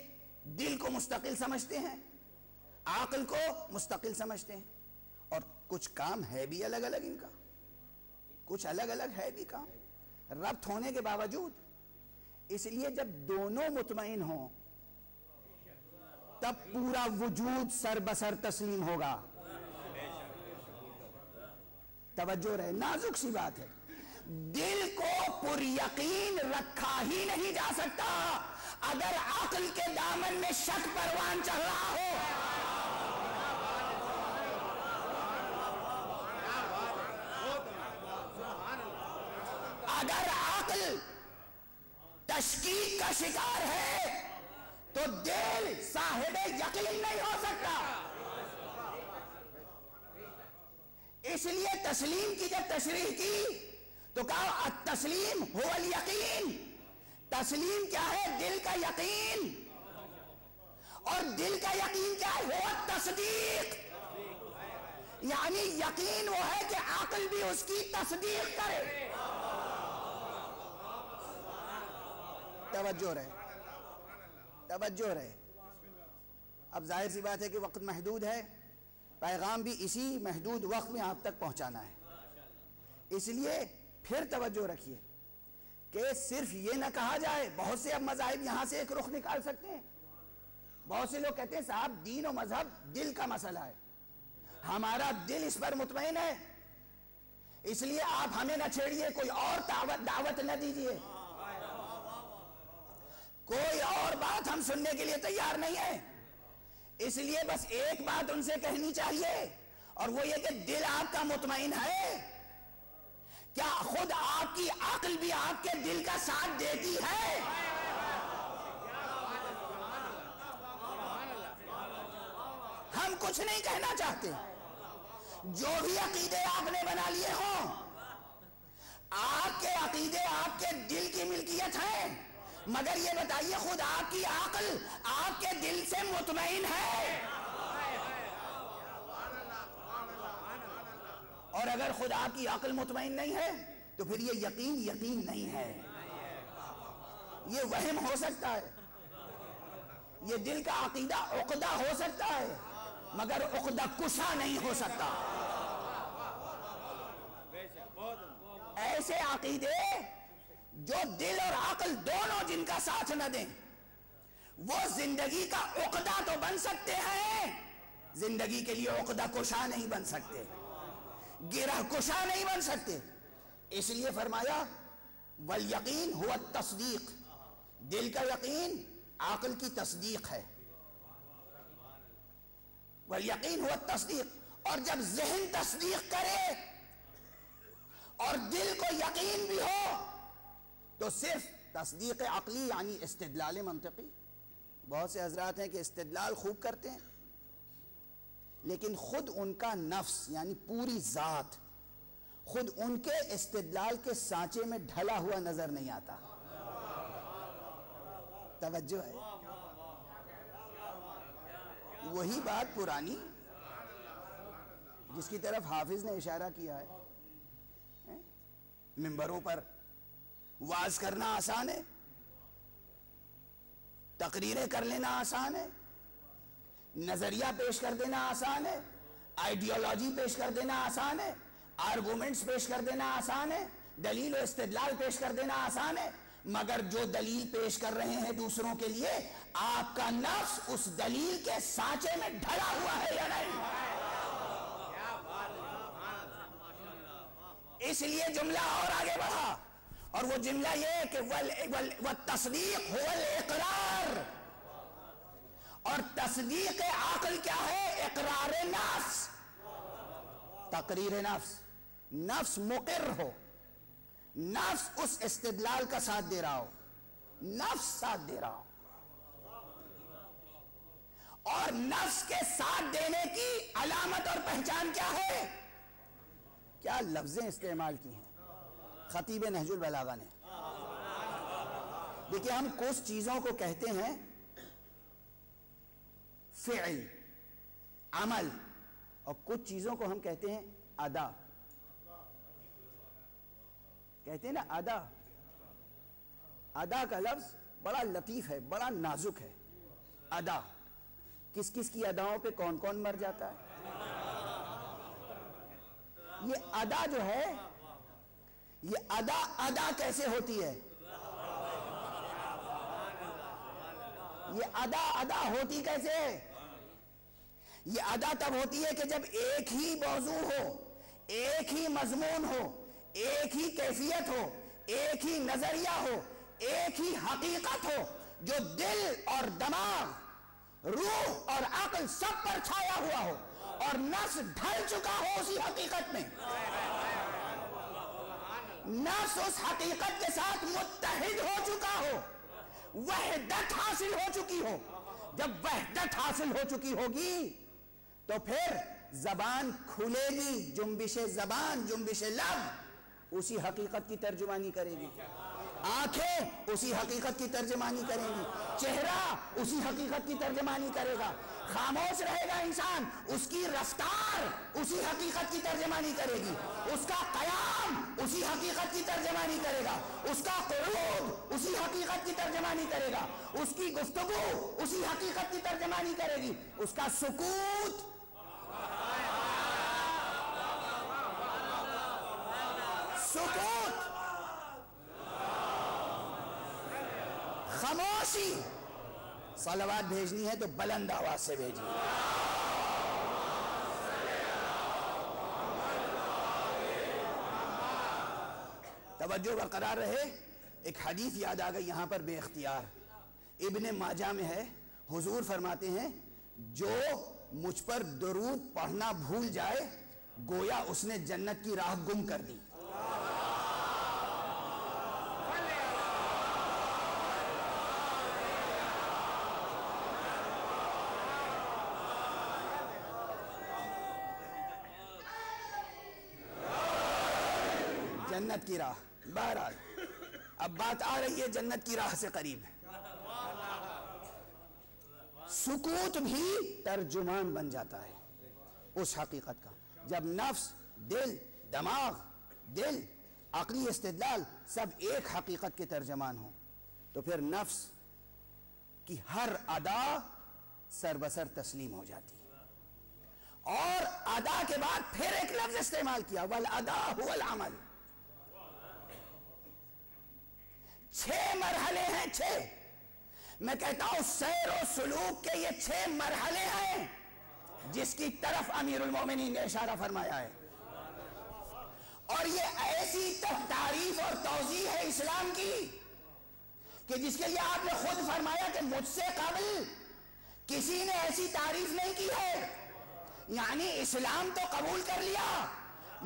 दिल को मुस्तकिल समझते हैं, आकल को मुस्तकिल समझते हैं। और कुछ काम है भी अलग अलग इनका। कुछ अलग अलग है भी काम। रब्त होने के बावजूद। इसलिए जब दोनों मुतमिन हों, तब पूरा वजूद सर बसर तस्लीम होगा। तवज्जो रहे। नाजुक सी बात है। दिल को पुर यकीन रखा ही नहीं जा सकता। अगर अकल के दामन में शक परवान चल रहा हो। अगर अकल तशकीक का शिकार है तो दिल साहिब यकीन नहीं हो सकता। इसलिए तस्लीम की जब तशरीह की तो कहा तस्लीम हो यकीन तस्लीम क्या है? दिल का यकीन। और दिल का यकीन क्या है? हो तस्दीक। यानी यकीन वो है कि अकल भी उसकी तस्दीक करे। तवज्जो रहे। तवज्जो रहे। अब ज़ाहिर सी बात है कि वक्त महदूद है। पैगाम भी इसी महदूद वक्त में आप तक पहुंचाना है। इसलिए फिर तवज्जो रखिए कि सिर्फ़ ये ना कहा जाए, बहुत से अब मजाहिब यहाँ से एक रुख निकाल सकते हैं। बहुत से लोग कहते हैं, साहब, दीन और मज़हब दिल का मसला है। हमारा दिल इस पर मुतमिन है। इसलिए आप हमें ना छेड़िए, कोई और दावत दावत न दीजिए। कोई और बात हम सुनने के लिए तैयार नहीं है। इसलिए बस एक बात उनसे कहनी चाहिए, और वो ये कि दिल आपका मुतमिन है। क्या खुद आपकी अक्ल भी आपके दिल का साथ देती है? हम कुछ नहीं कहना चाहते। जो भी अकीदे आपने बना लिए हो, आपके अकीदे आपके दिल की मिल्कियत है। मगर ये बताइए, खुद आपकी आकल आपके दिल से मुतमिन है। और अगर खुद आपकी अकल मुतमिन नहीं है तो फिर ये यकीन यकीन नहीं है। ये वहम हो सकता है। ये दिल का अकीदा, उकदा हो सकता है, मगर उकदा कुशा नहीं हो सकता। ऐसे अकीदे जो दिल और अकल दोनों जिनका साथ न दें, वो ज़िंदगी का उकदा तो बन सकते हैं। ज़िंदगी के लिए उकदा कुशा नहीं बन सकते। गिरह कुशा नहीं बन सकते। इसलिए फरमाया वल यकीन हुआ तस्दीक। दिल का यकीन आकल की तस्दीक है। वल यकीन हुआ तस्दीक। और जब जहन तस्दीक करे, और दिल को यकीन भी हो तो सिर्फ़ तस्दीक अकली यानी इस्तदलाल मनतकी बहुत से हजरात हैं कि इस्तदलाल खूब करते हैं लेकिन खुद उनका नफ्स यानी पूरी ज़ात खुद उनके इस्तदलाल के सांचे में ढला हुआ नज़र नहीं आता। तवज्जो है। वही बात पुरानी जिसकी तरफ़ हाफिज ने इशारा किया है, है? मिंबरों पर वाज करना आसान है। तकरीरें कर लेना आसान है। नज़रिया पेश कर देना आसान है। आइडियोलॉजी पेश कर देना आसान है। आर्गूमेंट्स पेश कर देना आसान है। दलील और इस्तदलाल पेश कर देना आसान है। मगर जो दलील पेश कर रहे हैं दूसरों के लिए, आपका नफ्स उस दलील के सांचे में ढला हुआ है या नहीं? इसलिए जुमला और आगे बढ़ा। और वो जुमला ये कि वल, वल, वल तस्दीक हुवल इकरार। और तस्दीक आकल क्या है? इकरार नफ्स। तकरीर नफ्स। नफ्स मुकर हो। नफ्स उस इस्तदलाल का साथ दे रहा हो। नफ्स साथ दे रहा हो। और नफ्स के साथ देने की अलामत और पहचान क्या है? क्या लफ्जें इस्तेमाल की हैं? खतीब नहजुल बलागा ने। देखिए, हम कुछ चीज़ों को कहते हैं, फेल, अमल, और कुछ चीज़ों को हम कहते हैं, अदा। कहते हैं ना, अदा। अदा का लफ्ज बड़ा लतीफ है, बड़ा नाजुक है। अदा। किस किस की अदाओं पे कौन कौन मर जाता है? ये अदा जो है ये अदा अदा कैसे होती है? ये अदा अदा होती कैसे है? ये अदा तब होती है कि जब एक ही मौजू हो, एक ही मजमून हो, एक ही कैफियत हो, एक ही नज़रिया हो, एक ही हकीकत हो, जो दिल और दिमाग, रूह और अकल सब पर छाया हुआ हो और नस ढल चुका हो उसी हकीकत में। नस उस हकीकत के साथ मुत्तहिद हो चुका हो। वहदत हासिल हो चुकी हो। जब वहदत हासिल हो चुकी होगी तो फिर जबान खुलेगी जुम्बिश जबान जुम्बिश लब उसी हकीकत की तर्जुमानी करेगी। आँखें उसी हकीकत की तर्जमानी करेंगी। चेहरा उसी हकीकत की तर्जमानी करेगा। खामोश रहेगा इंसान, उसकी रफ्तार उसी हकीकत की तर्जमानी करेगी। उसका कयाम उसी हकीकत की तर्जमानी करेगा। उसका करूब उसी हकीकत की तर्जमानी करेगा। उसकी गुफ्तगु उसी हकीकत की तर्जमानी करेगी। उसका सुकूत सुकूत खामोशी। सलावात भेजनी है तो बुलंद आवाज़ से भेजिए। तवज्जो बरकरार रहे, एक हदीस याद आ गई यहाँ पर बेख्तियार इब्ने माजा में है, हुजूर फरमाते हैं, जो मुझ पर दरूद पढ़ना भूल जाए, गोया उसने जन्नत की राह गुम कर दी। जन्नत की राह। बहरहाल, अब बात आ रही है जन्नत की राह से करीब। सुकूत भी तर्जुमान बन जाता है उस हकीकत का। जब नफ्स, दिल, दिमाग, दिल, अकली इस्तेदलाल सब एक हकीकत के तर्जमान हो तो फिर नफ्स की हर अदा सरबसर तस्लीम हो जाती। है और अदा के बाद फिर एक लफ्ज इस्तेमाल किया, वल अदा हुवल अमल। छह मरहले हैं, छह। मैं कहता हूँ, सैर और सलूक के ये छह मरहले हैं, जिसकी तरफ़ अमीरुल मोमिनीन ने इशारा फरमाया है। और ये ऐसी तारीफ़ और तोजी है इस्लाम की, कि जिसके लिए आपने खुद फरमाया कि मुझसे कबल किसी ने ऐसी तारीफ़ नहीं की है। यानी इस्लाम तो कबूल कर लिया,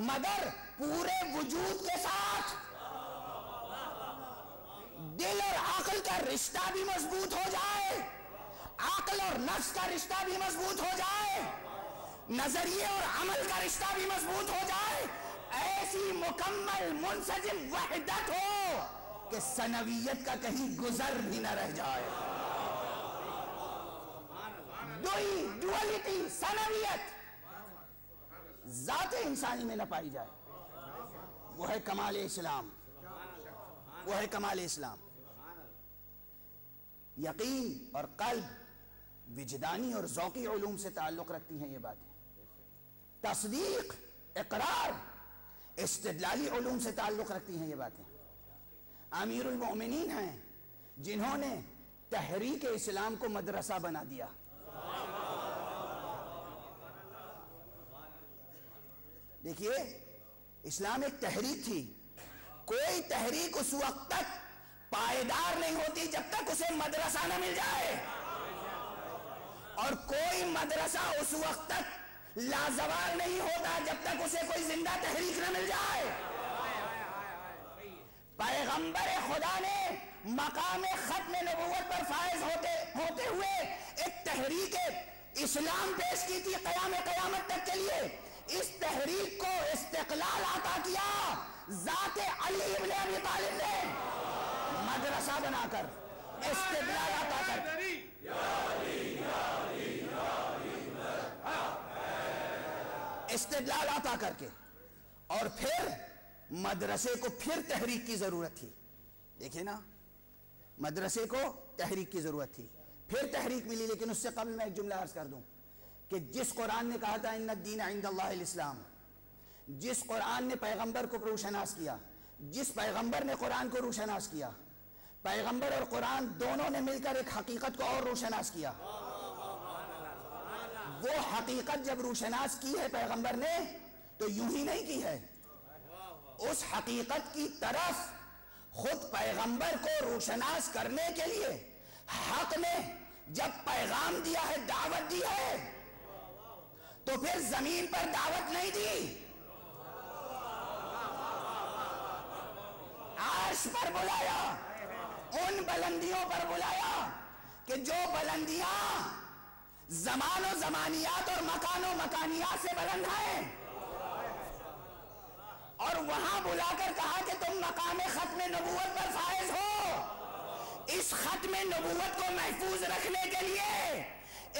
मगर पूरे वजूद के साथ दिल और अकल का रिश्ता भी मज़बूत हो जाए। आकल और नफ्स का रिश्ता भी मज़बूत हो जाए। नज़रिए और अमल का रिश्ता भी मज़बूत हो जाए। ऐसी मुकम्मल, मुनसजिम वहदत हो कि सनवियत का कहीं गुजर भी न रह जाए। डुअलिटी सनवियत। जात इंसानी में न पाई जाए। वो है कमाल इस्लाम वो है कमाल इस्लाम यकीन और कल्ब, विजदानी और जौकी उलूम से ताल्लुक रखती हैं ये बातें। तस्दीक, इकरार, इस्तदलाली उलूम से ताल्लुक रखती हैं ये बातें। अमीरुल मोमिनीन हैं, जिन्होंने तहरीक इस्लाम को मदरसा बना दिया। देखिए, इस्लाम एक तहरीक थी। कोई तहरीक उस वक्त तक पायदार नहीं होती जब तक उसे मदरसा न मिल जाए। और कोई मदरसा उस वक्त तक लाजवाल नहीं होता जब तक उसे कोई ज़िंदा तहरीक न मिल जाए। पैगंबर खुदा ने मकाम खत्म नबूवत पर फायज होते होते हुए एक तहरीक इस्लाम पेश की थी कयाम कयामत तक के लिए। इस तहरीक को इस्तकलाल आता किया जाते अली इब्ने तालिब ने। मदरसा बनाकर इस्तदलाल आता करके। और फिर मदरसे को फिर तहरीक की ज़रूरत थी। देखिए ना, मदरसे को तहरीक की ज़रूरत थी। फिर तहरीक मिली, लेकिन उससे कबल मैं एक जुमला अर्ज़ कर दूँ कि जिस कुरान ने कहा था इन दीन इस्लाम जिस कुरान ने पैगंबर को रोशनास किया, जिस पैगंबर ने कुरान को रोशनास किया पैगंबर और कुरान दोनों ने मिलकर एक हकीकत को और रोशनास किया। वो हकीकत जब रोशनास की है पैगंबर ने तो यूँ ही नहीं की है। उस हकीकत की तरफ़ खुद पैगंबर को रोशनास करने के लिए हक ने जब पैगाम दिया है, दावत दी है तो फिर ज़मीन पर दावत नहीं दी। आर्श पर बुलाया। उन बुलंदियों पर बुलाया कि जो बुलंदियाँ जमानो जमानियात और मकानो मकानियात से बुलंद हैं। और वहाँ बुलाकर कहा कि तुम मकाम खत्म नबूवत पर फायज हो। इस खत्म नबूवत को महफूज रखने के लिए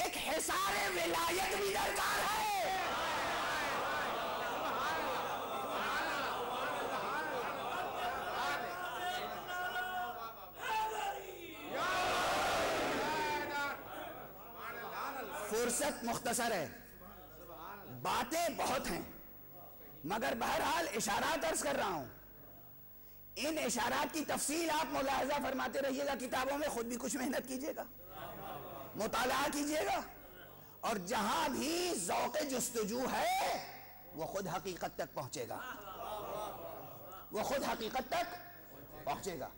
एक हिसार विलायत भी दरकार है। फुर्सत मुख्तसर है। बातें बहुत हैं, मगर बहरहाल इशारात अर्ज़ कर रहा हूँ। इन इशारात की तफसील आप मुलाजा फरमाते रहिएगा, किताबों में खुद भी कुछ मेहनत कीजिएगा, मुताला कीजिएगा, और जहाँ भी जौक जस्तजू है, वो खुद हकीकत तक पहुंचेगा। वो खुद हकीकत तक पहुंचेगा।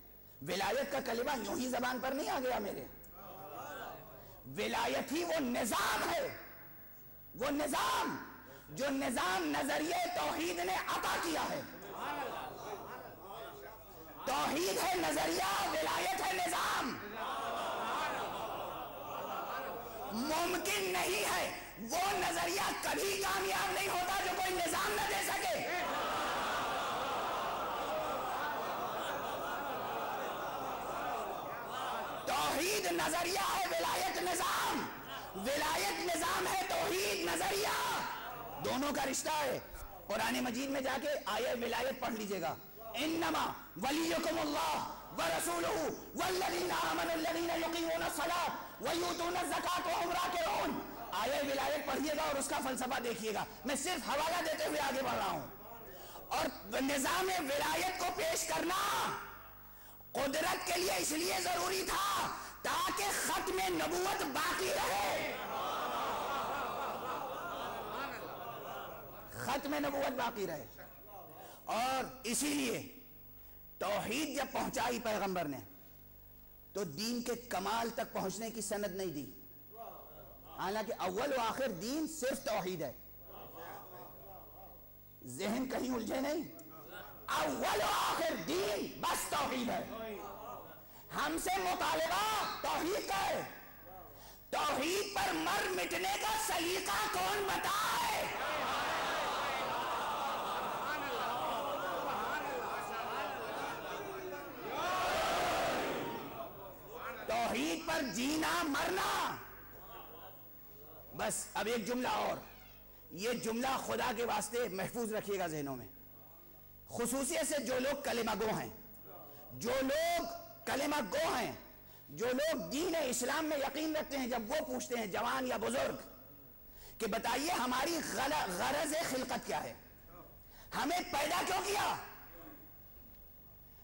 विलायत का कलिमा यूँ ही जबान पर नहीं आ गया मेरे। विलायत ही वो निज़ाम है। वो निज़ाम जो निज़ाम नज़रिए तोहीद ने अता किया है। तोहीद है नज़रिया, विलायत है निज़ाम। मुमकिन नहीं है, वो नज़रिया कभी कामयाब नहीं होता जो कोई निज़ाम न दे सके। तोहीद नज़रिया है, विलायत निज़ाम। विलायत निज़ाम है, तोहीद नज़रिया। दोनों का रिश्ता है। कुरान मजीद में जाके आए, विलायत पढ़ लीजिएगा। इन्नमा वलीयुकुमुल्लाह व रसूलुहु वल्लज़ीना आमनुल्लज़ीना युकीमूना सलात व यूतूना ज़कात व हुम राकिऊन आए, विलायत पढ़िएगा और उसका फलसफा देखिएगा। मैं सिर्फ़ हवाला देते हुए आगे बढ़ रहा हूँ। और निज़ाम विलायत को पेश करना कुदरत के लिए इसलिए ज़रूरी था ताकि खत में नबूवत बाकी रहे। खत में नबूवत बाकी रहे। और इसीलिए तौहीद जब पहुंचाई पैगंबर ने तो दीन के कमाल तक पहुँचने की सनद नहीं दी। हालाँकि अव्वल आखिर दीन सिर्फ़ तौहीद है। जहन कहीं उलझे नहीं। अव्वल आखिर दीन बस तौहीद है। हमसे मुतालबा तौहीद का है तौहीद पर मर मिटने का सलीका कौन बताए? तौहीद पर जीना मरना। बस अब एक जुमला और। ये जुमला खुदा के वास्ते महफूज रखिएगा जहनों में। खसूसियत से जो लोग कलेमा गो हैं, जो लोग कलेमा गो हैं। जो लोग दीन इस्लाम में यकीन रखते हैं, जब वो पूछते हैं, जवान या बुज़ुर्ग, कि बताइए हमारी गरज खिलकत क्या है? हमें पैदा क्यों किया?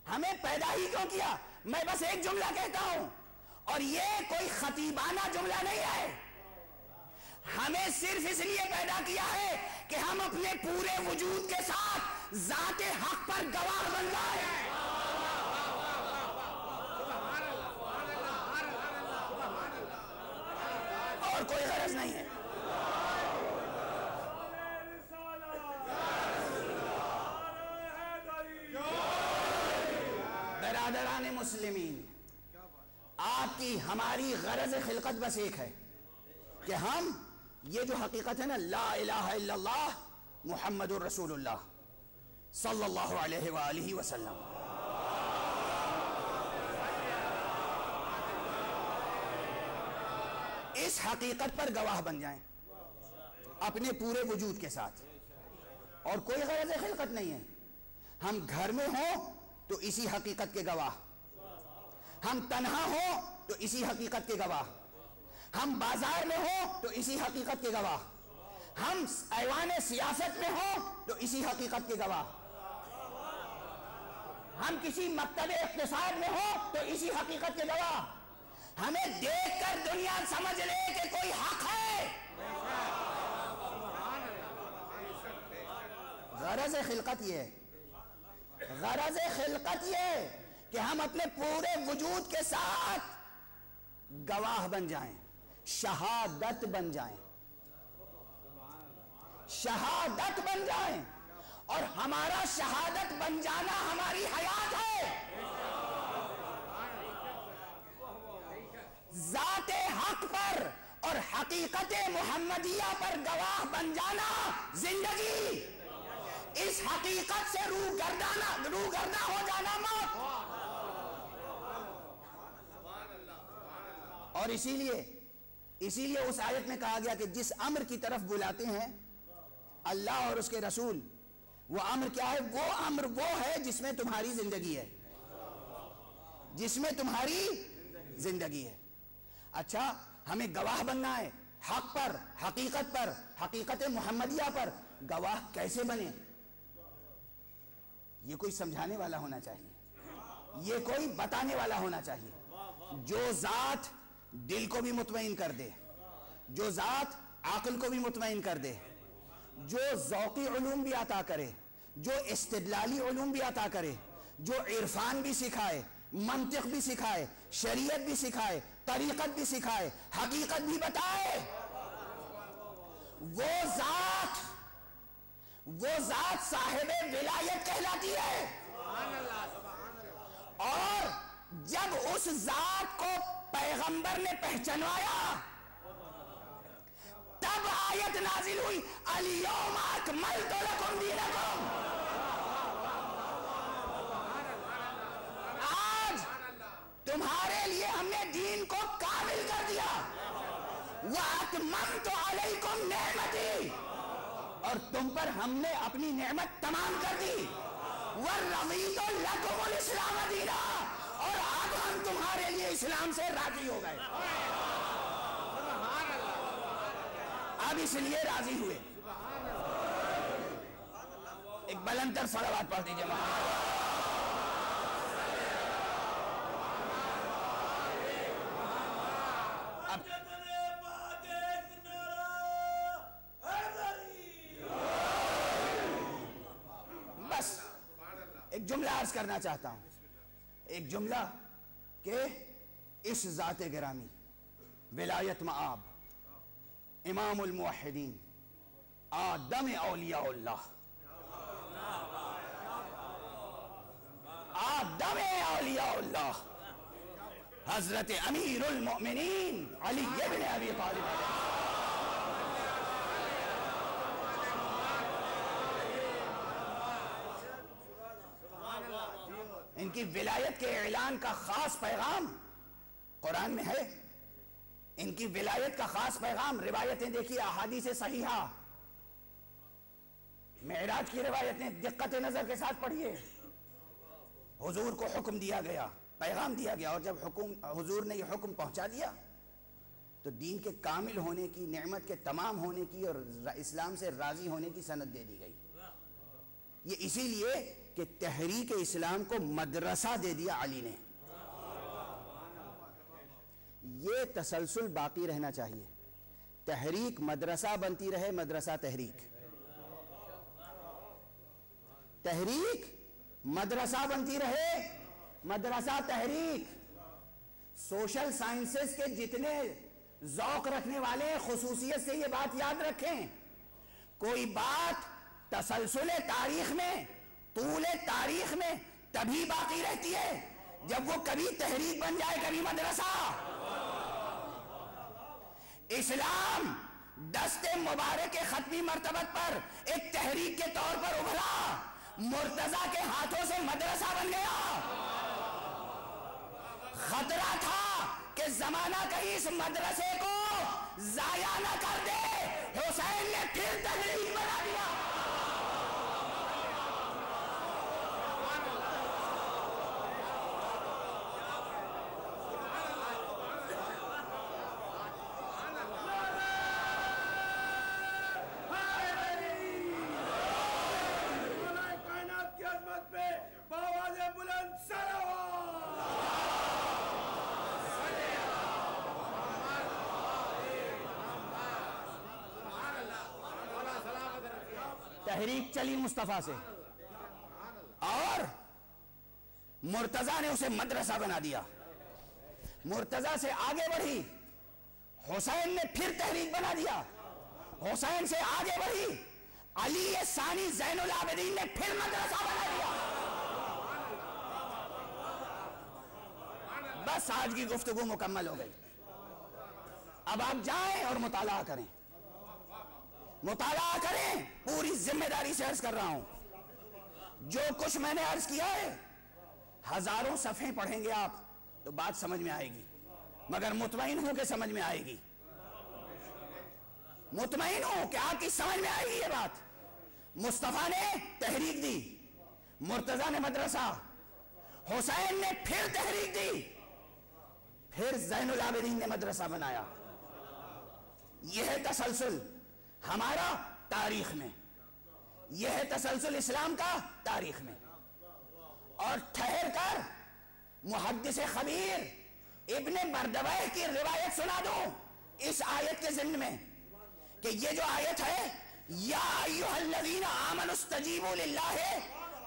हमें पैदा ही क्यों किया? मैं बस एक जुमला कहता हूँ, और ये कोई खतीबाना जुमला नहीं है। हमें सिर्फ़ इसलिए पैदा किया है कि हम अपने पूरे वजूद के साथ जाते हक पर गवाह बन जाए कोई गरज नहीं है। बरादरान मुस्लिमीन, आपकी हमारी गरज खिलकत बस एक है कि हम ये जो हकीकत है ना, ला इलाहा इल्लल्लाह मुहम्मद रसूलुल्लाह सल्लल्लाहु अलैहि वसल्लम। इस हकीकत पर गवाह बन जाएँ। अपने पूरे वजूद के साथ। और कोई गरज खिलकत नहीं है। हम घर में हो तो इसी हकीकत के गवाह। हम तनहा हो तो इसी हकीकत के गवाह। हम बाज़ार में हो तो इसी हकीकत के गवाह। हम ऐवान सियासत में हो तो इसी हकीकत के गवाह। हम किसी मकतब इकतसाद में हो तो इसी हकीकत के गवाह। हमें देखकर दुनिया समझ ले कि कोई हक है। गरज खिलकत ये गरज खिलकत ये कि हम अपने पूरे वजूद के साथ गवाह बन जाएँ, शहादत बन जाएँ, शहादत बन जाएँ। और हमारा शहादत बन जाना हमारी हयात है। जाते हक पर और हकीकत मोहम्मदिया पर गवाह बन जाना ज़िंदगी। इस हकीकत से रू गर्दाना रू गर्दा हो जाना मौत। और इसीलिए इसीलिए उस आयत में कहा गया कि जिस अम्र की तरफ़ बुलाते हैं, अल्लाह और उसके रसूल, वो अम्र क्या है? वो अम्र वो है जिसमें तुम्हारी ज़िंदगी है। जिसमें तुम्हारी ज़िंदगी है। अच्छा हमें गवाह बनना है, हक पर, हकीकत पर, हकीकत मोहम्मदिया पर, गवाह कैसे बने? ये कोई समझाने वाला होना चाहिए। ये कोई बताने वाला होना चाहिए। जो जात दिल को भी मुतमिन कर दे, जो जात आकल को भी मुतमिन कर दे, जो जौकी उलूम भी अता करे, जो इस्तदलाली उलूम भी अता करे, जो इरफान भी सिखाए, मंतिक भी सिखाए, शरीयत भी सिखाए तरीकत भी सिखाए, हकीकत भी बताए। वो जात वो जात साहेब विलायत कहलाती है। और जब उस जात को पैगंबर ने पहचानवाया, तब आयत नाजिल हुई, अलियोम अकमल तो लकुम दीनकुम आज तुम्हारे लिए हमने दीन को काबिल कर दिया। तो अलैकुम और तुम पर हमने अपनी नेमत तमाम कर दी। वह रवी तो लकुमुल इस्लाम दीना। और अब हम तुम्हारे लिए इस्लाम से राज़ी हो गए। अब इसलिए राज़ी हुए। एक बलंतर सलावात पढ़ दीजिए अब एक जुमला अर्ज़ करना चाहता हूँ। एक जुमला के इस जात गिरामी, विलायत माब इमाम आदम औलिया आदम औलिया हज़रत अमीर अली तालिब। इनकी विलायत के ऐलान का खास पैगाम कुरान में है। इनकी विलायत का खास पैगाम रिवायतें देखिए अहादी से सही मेराज की रिवायतें दिक्कत नज़र के साथ पढ़िए। हुजूर को हुक्म दिया गया, पैगाम दिया गया, और जब हुक्म, हुजूर ने यह हुक्म पहुँचा दिया तो दीन के कामिल होने की, नेमत के तमाम होने की और इस्लाम से राज़ी होने की सनत दे दी गई। ये इसीलिए कि तहरीक इस्लाम को मदरसा दे दिया अली ने। ये तसलसल बाकी रहना चाहिए। तहरीक मदरसा बनती रहे, मदरसा तहरीक। तहरीक मदरसा बनती रहे, मदरसा तहरीक। सोशल साइंसेस के जितने जौक रखने वाले खसूसियत से ये बात याद रखें। कोई बात तसलसल तारीख में तूल तारीख में तभी बाकी रहती है, जब वो कभी तहरीक बन जाए, कभी मदरसा। इस्लाम दस्ते मुबारक के खत्मी मरतबत पर एक तहरीक के तौर पर उभरा, मुर्तजा के हाथों से मदरसा बन गया। खतरा था कि जमाना कहीं इस मदरसे को जाया न कर दे, हुसैन ने फिर तहरीक बना दिया। तहरीक चली मुस्तफ़ा से। और मुर्तजा ने उसे मदरसा बना दिया। मुर्तजा से आगे बढ़ी। हुसैन ने फिर तहरीक बना दिया। हुसैन से आगे बढ़ी। अली सानी जैनुल आबदीन ने फिर मदरसा बना दिया। बस आज की गुफ्तगु मुकम्मल हो गई। अब आप जाएँ और मुताला करें। मुताला करें। पूरी ज़िम्मेदारी से अर्ज़ कर रहा हूँ। जो कुछ मैंने अर्ज़ किया है, हज़ारों सफ़े पढ़ेंगे आप तो बात समझ में आएगी। मगर मुतमिन हो के समझ में आएगी। मुतमिन हो कि आपकी समझ में आएगी ये बात। मुस्तफ़ा ने तहरीक दी, मुर्तजा ने मदरसा, हुसैन ने फिर तहरीक दी, फिर जैन आबिदीन ने मदरसा बनाया। यह तसलसल। हमारा तारीख में। यह है तसलसल इस्लाम का तारीख में। और ठहर कर मुहदस खबीर इब्ने मरदबा की रिवायत सुना दो इस आयत के जिम्न में कि ये जो आयत है, या लिल्लाहि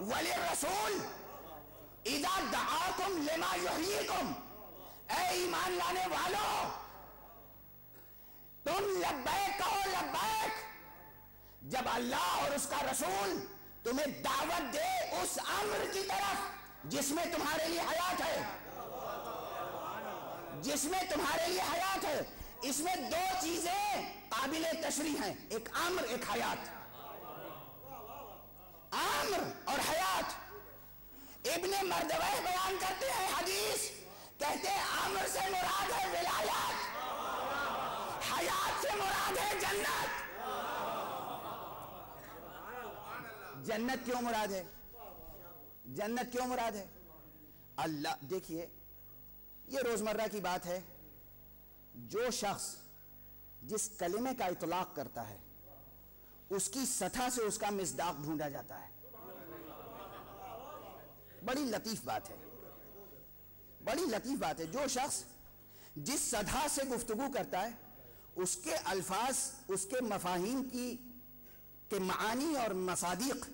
वली रसूल इदा दआकुम लिमा युहयीकुम। ए ईमान लाने वालों तुम लब्बैक कहो लब्बैक। जब अल्लाह और उसका रसूल तुम्हें दावत दे उस अम्र की तरफ़, जिसमें तुम्हारे लिए हयात है, जिसमें तुम्हारे लिए हयात है, इसमें दो चीज़ें काबिल तशरी हैं, एक अम्र, एक हयात। अम्र और हयात। इब्ने मर्दवा बयान करते हैं हदीस, कहते हैं अम्र से मुराद है विलायत। हयात से मुराद है जन्नत। जन्नत क्यों मुराद है? जन्नत क्यों मुराद है? अल्लाह, देखिए, ये रोज़मर्रा की बात है, जो शख्स जिस कलिमे का इतलाक करता है, उसकी सतह से उसका मिसदाक ढूंढा जाता है। बड़ी लतीफ बात है। बड़ी लतीफ बात है। जो शख्स जिस सदा से गुफ्तगु करता है उसके अल्फाज, उसके मफाहिम की, के मानी और मसादिक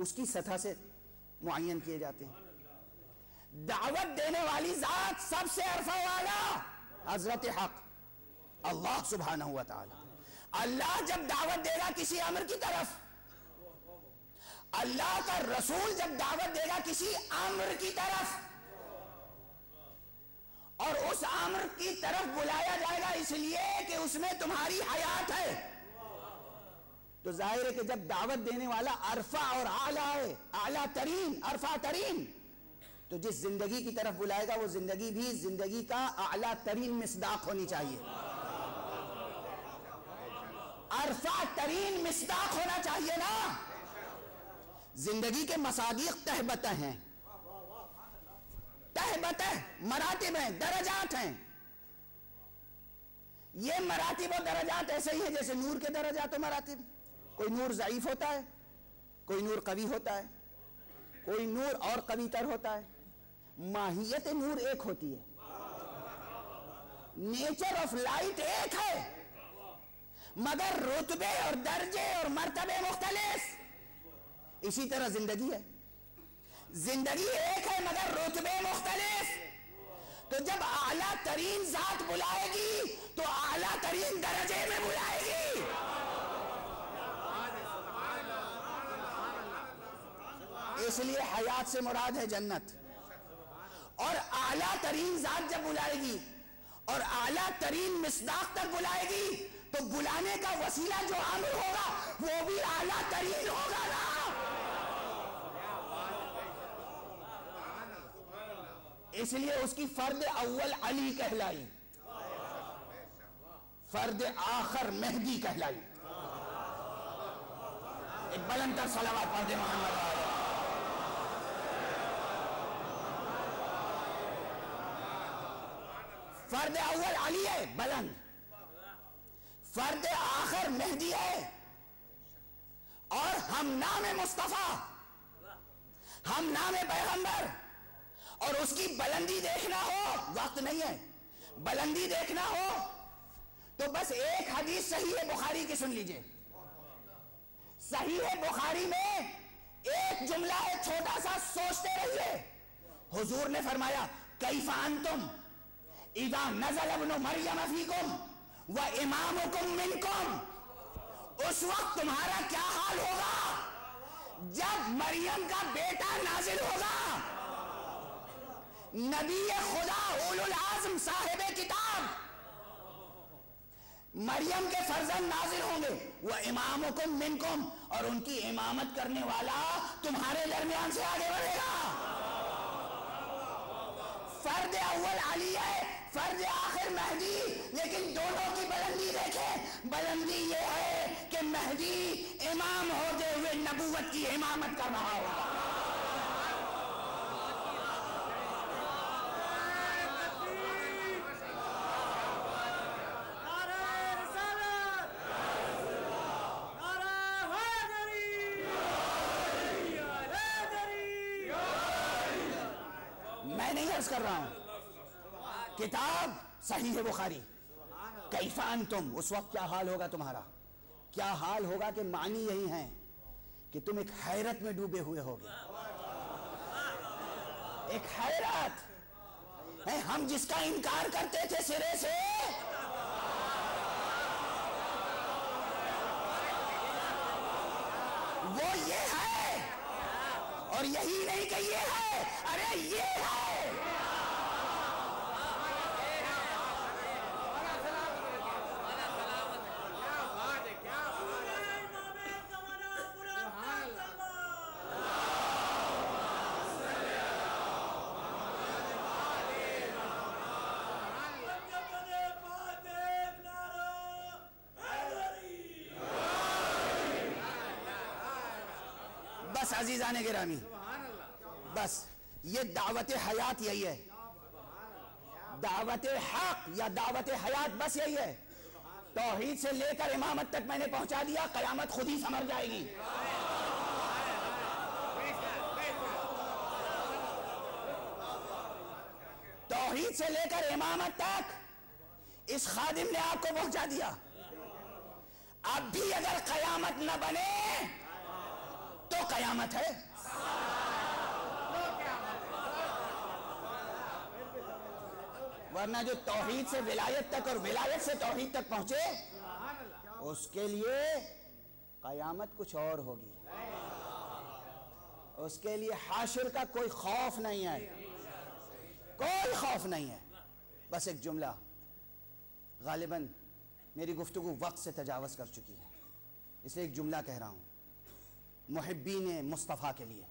उसकी सतह से मुन किए जाते हैं। दावत देने वाली जात सबसे अरफा वाला हज़रत हक, अल्लाह सुबहाना हुआ ताला अल्लाह जब दावत देगा किसी अमर की तरफ़, अल्लाह का रसूल जब दावत देगा किसी अमर की तरफ़ और उस आम्र की तरफ़ बुलाया जाएगा इसलिए कि उसमें तुम्हारी हयात है। तो ज़ाहिर है कि जब दावत देने वाला अरफा और आला है, आला तरीन, अरफा तरीन तो जिस ज़िंदगी की तरफ़ बुलाएगा, वो ज़िंदगी भी ज़िंदगी का आला तरीन मिसदाक होनी चाहिए। अरफा तरीन मिसदाक होना चाहिए ना। ज़िंदगी के मसादिक तहबत हैं। तहबत मरातिब हैं दरजात हैं। ये मरातिब और दरजात ऐसे ही है जैसे नूर के दरजात और मरातिब कोई नूर ज़यीफ होता है, कोई नूर कवि होता है, कोई नूर और कवितर होता है। माहियत नूर एक होती है। नेचर ऑफ़ लाइट एक है। मगर रुतबे और दर्जे और मरतबे मुख्तलिफ़। इसी तरह ज़िंदगी है। ज़िंदगी एक है, मगर रुतबे मुख्तलिफ़। तो जब आला तरीन जात बुलाएगी तो आला तरीन दर्जे में बुलाएगी। इसलिए हयात से मुराद है जन्नत। और आला तरीन जात जब बुलाएगी, और आला तरीन मिसदाक तक बुलाएगी तो बुलाने का वसीला जो आमिर होगा, वो भी आला तरीन होगा ना। इसलिए उसकी फर्द अव्वल अली कहलाई। फर्द आखर मेहदी कहलाई। एक बुलंद सलावत पढ़ दे मोहम्मद फर्द अव्वल अली है, बुलंद। फर्द आखिर मेहदी है। और हम नाम मुस्तफ़ा, हम नाम पैगंबर। और उसकी बुलंदी देखना हो, वक्त नहीं है। बुलंदी देखना हो तो बस एक हदीस सही है बुखारी की, सुन लीजिए। सही है बुखारी में एक जुमला है, छोटा सा, सोचते रहिए। हुजूर ने फरमाया कैफान तुम इदा नजल अबन मरियम फीकुम व इमामुकुम मिनकुम। उस वक्त तुम्हारा क्या हाल होगा? जब मरियम का बेटा नाजिल होगा नबी खुदा आज़म साहिब किताब। मरियम के फर्जन नाजिल होंगे वह इमाम मिनकुम, और उनकी इमामत करने वाला तुम्हारे दरमियान से आगे बढ़ेगा। फर्द अव्वल अली है फ़र्ज़ आखिर महदी, लेकिन दोनों की बुलंदी देखें। बुलंदी ये है कि महदी इमाम होते हुए नबूवत की इमामत कर रहा होगा मैं नहीं अर्ज़ कर रहा हूँ किताब सही है बुखारी। कैफान तुम, उस वक्त क्या हाल होगा तुम्हारा? क्या हाल होगा कि मानी यही है कि तुम एक हैरत में डूबे हुए होगे? एक हैरत? है हम जिसका इनकार करते थे सिरे से। वो ये है। और यही नहीं कि ये है। अरे, ये है। अजीजा ने गिरामी बस, ये दावत हयात यही है। दावत हक या दावत हयात बस यही है। तौहीद से लेकर इमामत तक मैंने पहुँचा दिया, कयामत खुद ही समझ जाएगी। तौहीद से लेकर इमामत तक इस खादिम ने आपको पहुँचा दिया। अब भी अगर कयामत न बने कयामत है। वरना जो तौहीद से विलायत तक और विलायत से तौहीद तक पहुँचे, उसके लिए कयामत कुछ और होगी। उसके लिए हाशिर का कोई खौफ नहीं है। कोई खौफ नहीं है। बस एक जुमला। गालिबन मेरी गुफ्तगु वक्त से तजावज़ कर चुकी है। इसलिए एक जुमला कह रहा हूँ। मुहिब्बीन मुस्तफ़ा के लिए,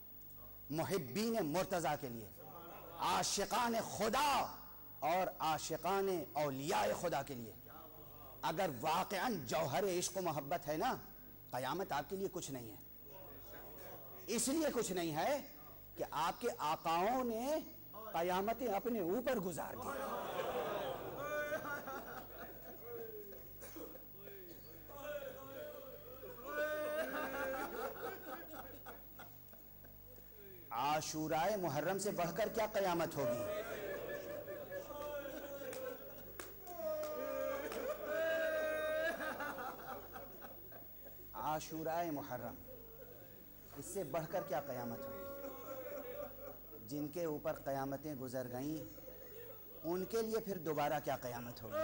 मुहिब्बीन मुर्तज़ा के लिए, आशिकान खुदा और आशिकान अलिया खुदा के लिए। अगर वाक़ जौहर इश्क मोहब्बत है ना, कयामत आपके लिए कुछ नहीं है। इसलिए कुछ नहीं है कि आपके आकाओं ने कयामतें अपने ऊपर गुजार दी। आशुराए मुहर्रम से बढ़कर क्या कयामत होगी? आशुराए मुहर्रम, इससे बढ़कर क्या कयामत होगी? जिनके ऊपर कयामतें गुजर गईं, उनके लिए फिर दोबारा क्या कयामत होगी?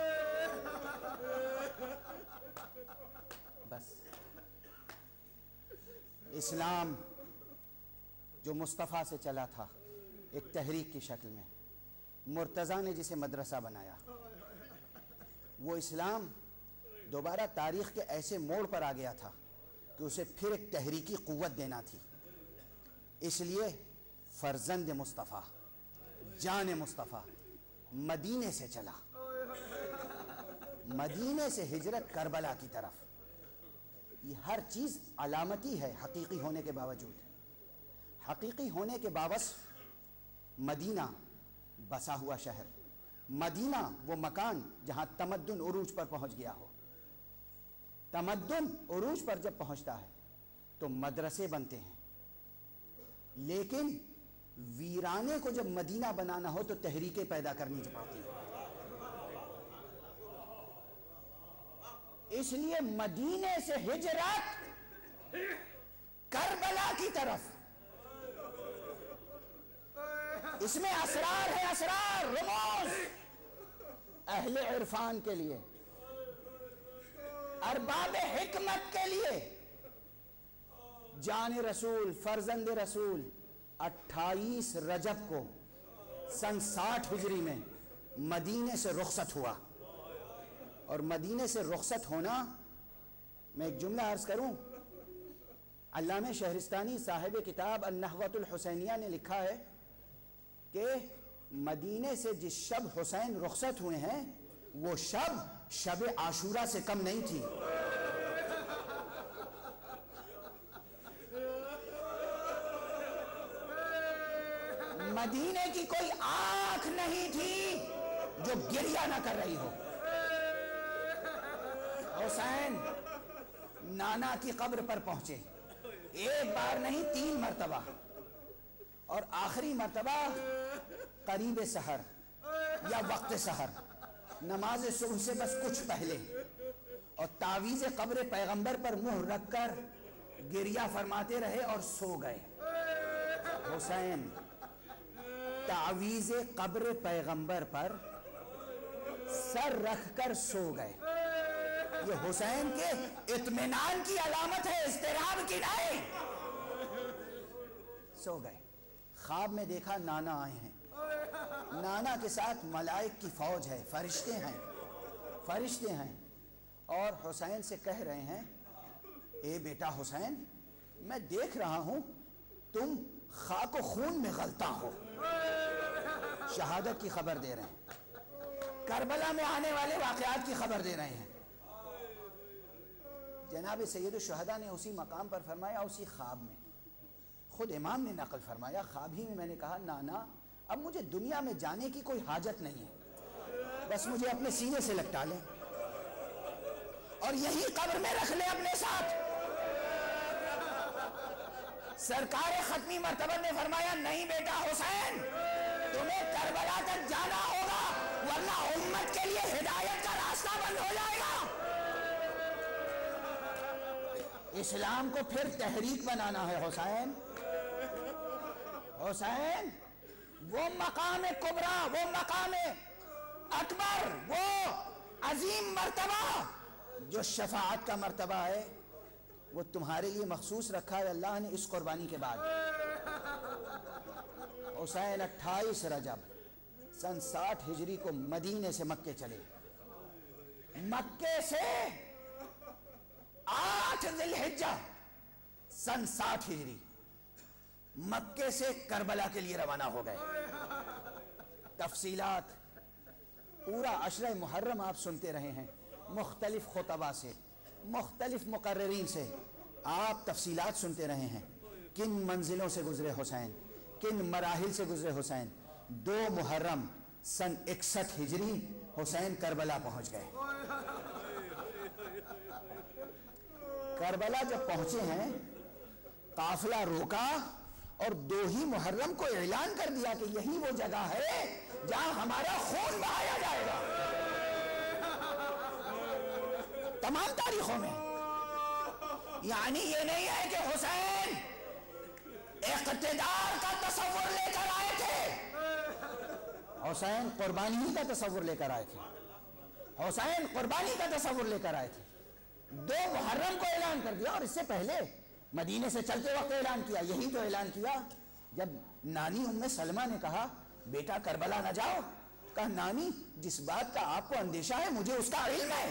बस। इस्लाम जो मुस्तफ़ा से चला था, एक तहरीक की शक्ल में। मुर्तज़ा ने जिसे मदरसा बनाया। वो इस्लाम दोबारा तारीख के ऐसे मोड़ पर आ गया था कि उसे फिर एक तहरीकी क़ुव्वत देना थी। इसलिए फ़र्जंद मुस्तफ़ा, जान मुस्तफ़ा, मदीने से चला। मदीने से हिजरत करबला की तरफ़। ये हर चीज़ अलामती है, हकीकी होने के बावजूद। हकीकी होने के बावस मदीना बसा हुआ शहर। मदीना वो मकान जहाँ तमद्दुन उरूज पर पहुँच गया हो। तमद्दुन उरूज पर जब पहुँचता है तो मदरसे बनते हैं। लेकिन वीराने को जब मदीना बनाना हो तो तहरीकें पैदा करनी पड़ती है। इसलिए मदीने से हिजरत करबला की तरफ़ इसमें असरार है, असरार रमोज अहले इरफान के लिए, अरबाब हिकमत के लिए, जान रसूल, फर्जंद रसूल 28 रजब को, सन 60 हिजरी में, मदीने से रुखसत हुआ। और मदीने से रुखसत होना, मैं एक जुमला अर्ज़ करूँ अल्लामा शहरिस्तानी साहिब किताब अन्नहवतुल हुसैनिया ने लिखा है कि मदीने से जिस शब हुसैन रुखसत हुए हैं, वो शब शब आशूरा से कम नहीं थी। मदीने की कोई आँख नहीं थी जो गिरिया ना कर रही हो। हुसैन नाना की कब्र पर पहुँचे। एक बार नहीं, तीन मरतबा। और आखिरी मरतबा करीब सहर या वक्त सहर नमाज़ सुबह से बस कुछ पहले। और तावीज कब्र पैगंबर पर मुँह रखकर गिरिया फरमाते रहे और सो गए। हुसैन, तावीज कब्र पैगंबर पर सर रखकर सो गए। ये हुसैन के इत्मीनान की अलामत है इस्तेराब की नहीं। सो गए। ख्वाब में देखा नाना आए हैं। नाना के साथ मलाइक की फौज है, फरिश्ते हैं फरिश्ते हैं। और हुसैन से कह रहे हैं, ए बेटा हुसैन, मैं देख रहा हूँ, तुम खाको खून में गलता हो। शहादत की खबर दे रहे हैं। करबला में आने वाले वाकयात की खबर दे रहे हैं। जनाब सैद शहदा ने उसी मकाम पर फरमाया, उसी ख्वाब में। खुद इमाम ने नकल फरमाया, ख्वाब ही में मैंने कहा, नाना अब मुझे दुनिया में जाने की कोई हाजत नहीं है। बस मुझे अपने सीने से लपटा ले। और यही कब्र में रख ले अपने साथ। सरकार खत्मी मरतबत ने फरमाया, नहीं बेटा हुसैन, तुम्हें करबला तक जाना होगा, वरना उम्मत के लिए हिदायत का रास्ता बंद हो जाएगा। इस्लाम को फिर तहरीक बनाना है, हुसैन। हुसैन वो मकाम कुबरा, वो मकाम अकबर, वो अजीम मरतबा। जो शफात का मरतबा है, वो तुम्हारे लिए मखसूस रखा है अल्लाह ने इस कुर्बानी के बाद। हुसैन अट्ठाईस रजब, सन साठ हिजरी को मदीने से मक्के चले। मक्के से आठ दिलहिज्जा सन साठ हिजरी। मक्के से करबला के लिए रवाना हो गए। तफसीलात। पूरा अशर मुहर्रम आप सुनते रहे हैं, मुख्तलिफ़ खुतबा से, मुख्तलिफ़ मुकर्रीन से आप तफसीलात सुनते रहे हैं। किन मंजिलों से गुजरे हुसैन, किन मराहिल से गुजरे हुसैन? दो मुहर्रम, सन इकसठ हिजरी, हुसैन करबला पहुँच गए। करबला जब पहुँचे हैं, काफिला रोका और दो ही मुहर्रम को ऐलान कर दिया कि यही वो जगह है जहाँ हमारा खून बहाया जाएगा। तमाम तारीखों में। यानी ये नहीं है कि हुसैन इकतदार का तस्वुर लेकर आए थे। हुसैन कुर्बानी का तस्वुर लेकर आए थे। हुसैन कुर्बानी का तस्वुर लेकर आए थे। दो मुहर्रम को ऐलान कर दिया और इससे पहले मदीने से चलते वक्त ऐलान किया, यही तो ऐलान किया। जब नानी उम्मे सलमा ने कहा, बेटा करबला ना जाओ। कहा, नानी, जिस बात का आपको अंदेशा है, मुझे उसका इल्म है।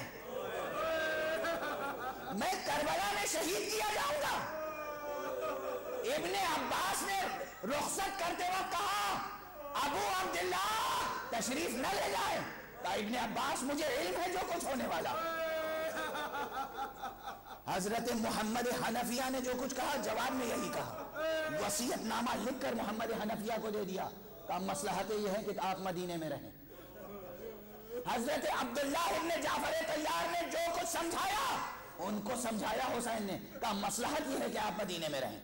मैं करबला में शहीद किया जाऊँगा। इब्ने अब्बास ने रुखसत करते वक्त कहा, अबू अब्दुल्ला तशरीफ़ न ले जाए। इब्ने अब्बास, मुझे इल्म है जो कुछ होने वाला हज़रत मोहम्मद हनफिया ने जो कुछ कहा, जवाब में यही कहा। वसीयतनामा लिखकर मोहम्मद हनफिया को दे दिया। का मसलहत यह है कि आप मदीने में रहें। हज़रत अब्दुल्ला इब्ने जाफ़र तैयार ने जो कुछ समझाया, उनको समझाया हुसैन ने। कहा, मसलहत यह है कि आप मदीने में रहें।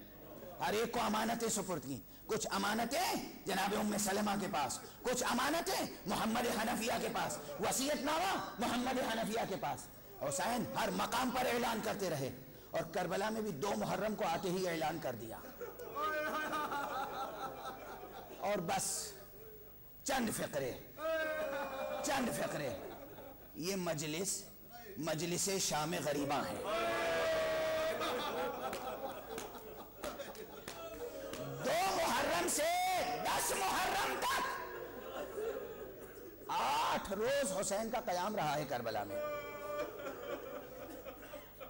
हर एक को अमानतें सुपुर्द की। कुछ अमानतें जनाब उम्मे सलमा के पास, कुछ अमानतें मोहम्मद हनफिया के पास, वसीयतनामा मोहम्मद हनफिया के पास। हुसैन हर मकाम पर ऐलान करते रहे और करबला में भी दो मुहर्रम को आते ही ऐलान कर दिया। और बस, चंद फिक्रे चंद फिक्रे, ये मजलिस मजलिस शाम गरीबा है। दो मुहर्रम से दस मुहर्रम तक आठ रोज हुसैन का कयाम रहा है करबला में।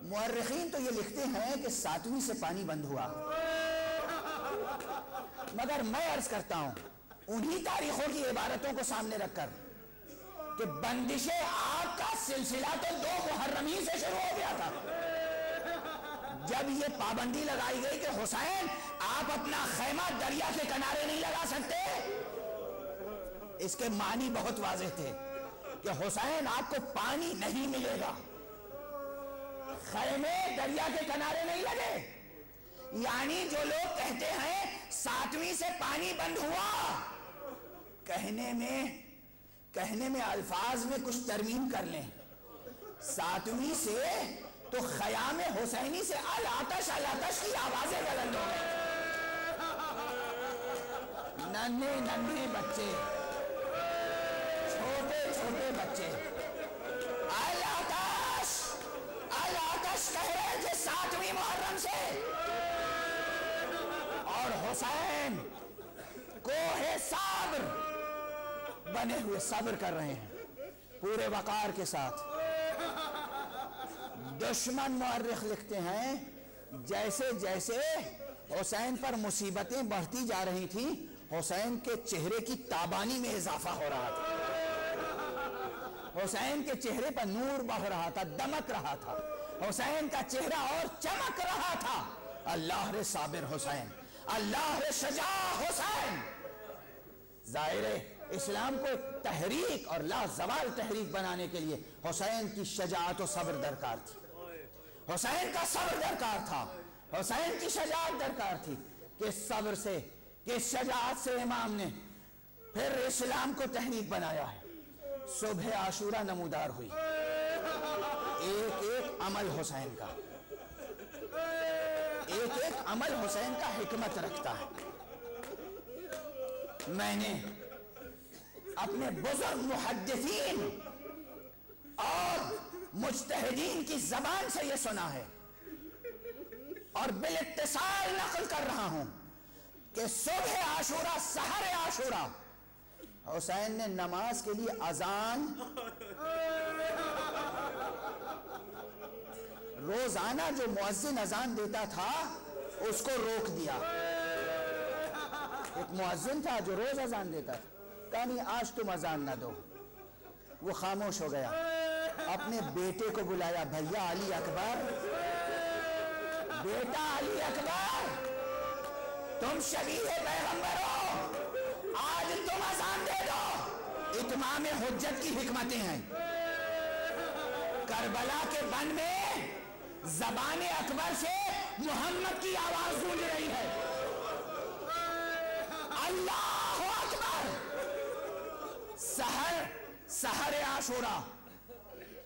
मुर्रखीन तो ये लिखते हैं कि सातवीं से पानी बंद हुआ। मगर मैं अर्ज़ करता हूँ, उन्हीं तारीखों की इबारतों को सामने रखकर कि बंदिश आग का सिलसिला तो दो मुहर्रमी से शुरू हो गया था। जब ये पाबंदी लगाई गई कि हुसैन, आप अपना खैमा दरिया के किनारे नहीं लगा सकते। इसके मानी बहुत वाजे थे कि हुसैन, आपको पानी नहीं मिलेगा। खैमे दरिया के किनारे नहीं लगे। यानी जो लोग कहते हैं, सातवीं से पानी बंद हुआ। कहने में कहने में अल्फाज में कुछ तरमीम कर लें। सातवीं से तो खयाम हुसैनी से अल आतश अल आतश की आवाज़ें बुलंद हो। गई नन्हे नन्हे बच्चे। हुसैन कोहे साब्र। बने हुए सब्र कर रहे हैं, पूरे वकार के साथ। दुश्मन मुर्रख लिखते हैं, जैसे जैसे हुसैन पर मुसीबतें बढ़ती जा रही थी, हुसैन के चेहरे की ताबानी में इजाफा हो रहा था। हुसैन के चेहरे पर नूर बह रहा था, दमक रहा था। हुसैन का चेहरा और चमक रहा था। अल्लाह रे साबिर हुसैन। अल्लाह सजा हुसैन। ज़ाहिर इस्लाम को तहरीक और लाजवाल तहरीक बनाने के लिए हुसैन की शजात और सब्र दरकार थी। हुसैन का सब्र दरकार था। हुसैन की शजात दरकार थी कि सब्र से, कि शजात से इमाम ने फिर इस्लाम को तहरीक बनाया है। सुबह आशूरा नमूदार हुई। एक एक अमल हुसैन का। एक एक अमल हुसैन का हिकमत रखता है। मैंने अपने बुज़ुर्ग मुहद्दिसीन और मुजतहिदीन की जबान से यह सुना है और बिल इत्तिसाल नकल कर रहा हूँ कि सुबह आशूरा, सहर आशूरा, हुसैन ने नमाज़ के लिए अजान रोज़ाना जो मुअज्जिन अजान देता था, उसको रोक दिया। एक मुअज्जिन था जो रोज अजान देता था। कहा, नहीं, आज तुम अजान ना दो। वो खामोश हो गया। अपने बेटे को बुलाया, भैया अली अकबर, बेटा अली अकबर, तुम शबी पैगंबर हो आज तुम आसान दे दो। इतमाम हुज्जत की हिकमतें हैं। करबला के बन में जबान अकबर से मोहम्मद की आवाज़ गूंज रही है। अल्लाह अकबर! सहर सहर आशुरा।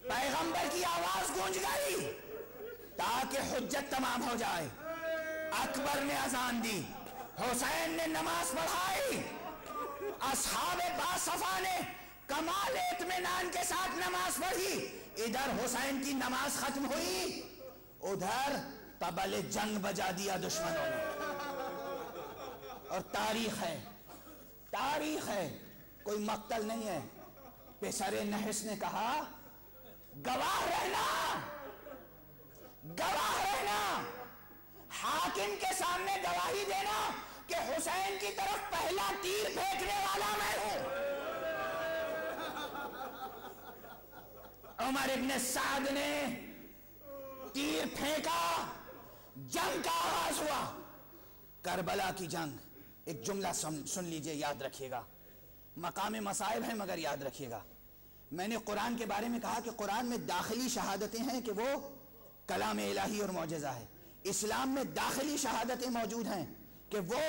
पैगंबर की आवाज़ गूंज गई ताकि हुज्जत तमाम हो जाए। अकबर ने अजान दी, हुसैन ने नमाज़ पढ़ाई। असहाब बासफा ने कमाल इत्मीनान के साथ नमाज़ पढ़ी। इधर हुसैन की नमाज़ खत्म हुई उधर तबले जंग बजा दिया दुश्मनों ने। और तारीख है तारीख है, कोई मक्तल नहीं है। पेशरे नहस ने कहा, गवाह रहना गवाह रहना। हाकिम के सामने गवाही देना कि हुसैन की तरफ़ पहला तीर फेंकने वाला मैं हूँ। उमर इब्ने साद ने तीर फेंका जंग का आगाज़ हुआ। करबला की जंग एक जुमला सुन, सुन लीजिए याद रखिएगा। मकाम मसाइब है मगर याद रखिएगा। मैंने कुरान के बारे में कहा कि कुरान में दाखिली शहादतें हैं कि वो कलाम इलाही और मौजज़ा है। इस्लाम में दाखिली शहादतें मौजूद हैं कि वो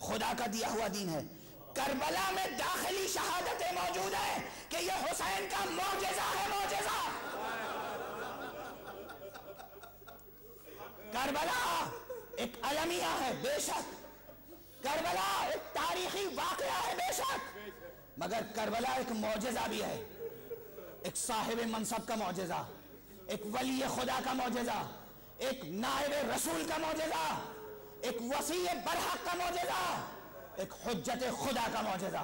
खुदा का दिया हुआ दीन है। करबला में दाखिली शहादतें मौजूद है कि ये हुसैन का मौजज़ा है मौजज़ा। करबला एक अलमिया है, बेशक। करबला एक तारीखी वाकया है, बेशक। मगर करबला एक मौजज़ा भी है। एक साहिब मनसब का मौजज़ा एक वली खुदा का मौजज़ा एक नायब रसूल का मौजज़ा एक वसी बरहक का मौजज़ा एक हजत खुदा का मौजज़ा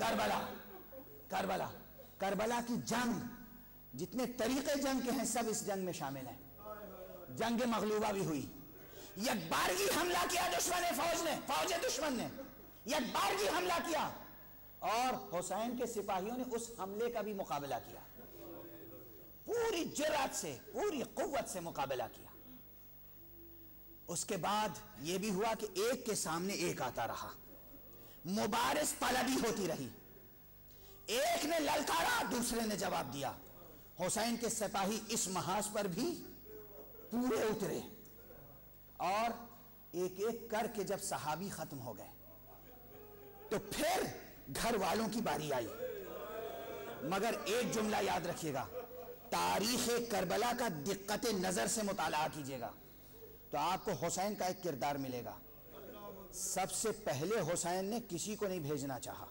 करबला करबला करबला की जंग, जितने तरीके जंग के हैं, सब इस जंग में शामिल हैं। जंग मगलूबा भी हुई। यकबारगी हमला किया दुश्मन ने फौज ने, फौज दुश्मन ने। यकबारगी हमला किया। और हुसैन के सिपाहियों ने उस हमले का भी मुकाबला किया। पूरी जरात से, पूरी कुत से मुकाबला किया। उसके बाद यह भी हुआ कि एक के सामने एक आता रहा। मुबारस तलबी होती रही। एक ने ललकारा, दूसरे ने जवाब दिया। हुसैन के सिपाही इस महाज पर भी पूरे उतरे और एक एक करके जब सहाबी खत्म हो गए तो फिर घर वालों की बारी आई। मगर एक जुमला याद रखिएगा, तारीख करबला का दिक्कत नज़र से मुताला कीजिएगा तो आपको हुसैन का एक किरदार मिलेगा। सबसे पहले हुसैन ने किसी को नहीं भेजना चाहा।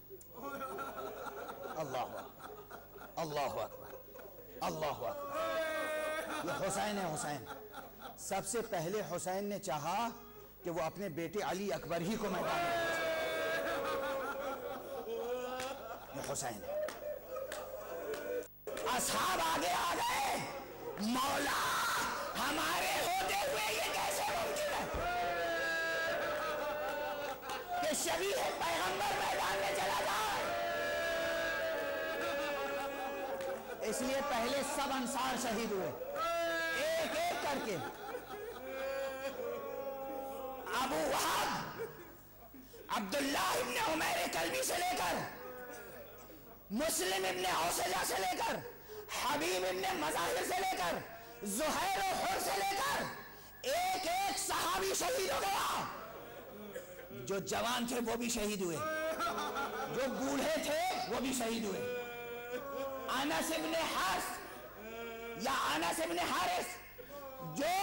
अल्लाह अल्लाह अल्लाह हुसैन है, हुसैन। सबसे पहले हुसैन ने चाहा कि वो अपने बेटे अली अकबर ही को मैदान हुसैन असहाब आगे आ गए। मौला, हमारे होते हुए ये कैसे मुमकिन है? कि शबी है पैगंबर मैदान में चला जाए। इसलिए पहले सब अंसार शहीद हुए। एक एक करके अबू वहाब अब्दुल्ला इब्ने उमैर कलबी से लेकर, मुस्लिम इब्ने हौसला से लेकर, हबीब इब्ने मजाहिर से लेकर, जुहैर और से लेकर एक एक सहाबी शहीद हो गया। जो जवान थे, वो भी शहीद हुए। जो बूढ़े थे, वो भी शहीद हुए। अनस इब्ने हर्ष या अनस इब्ने हारिस, जो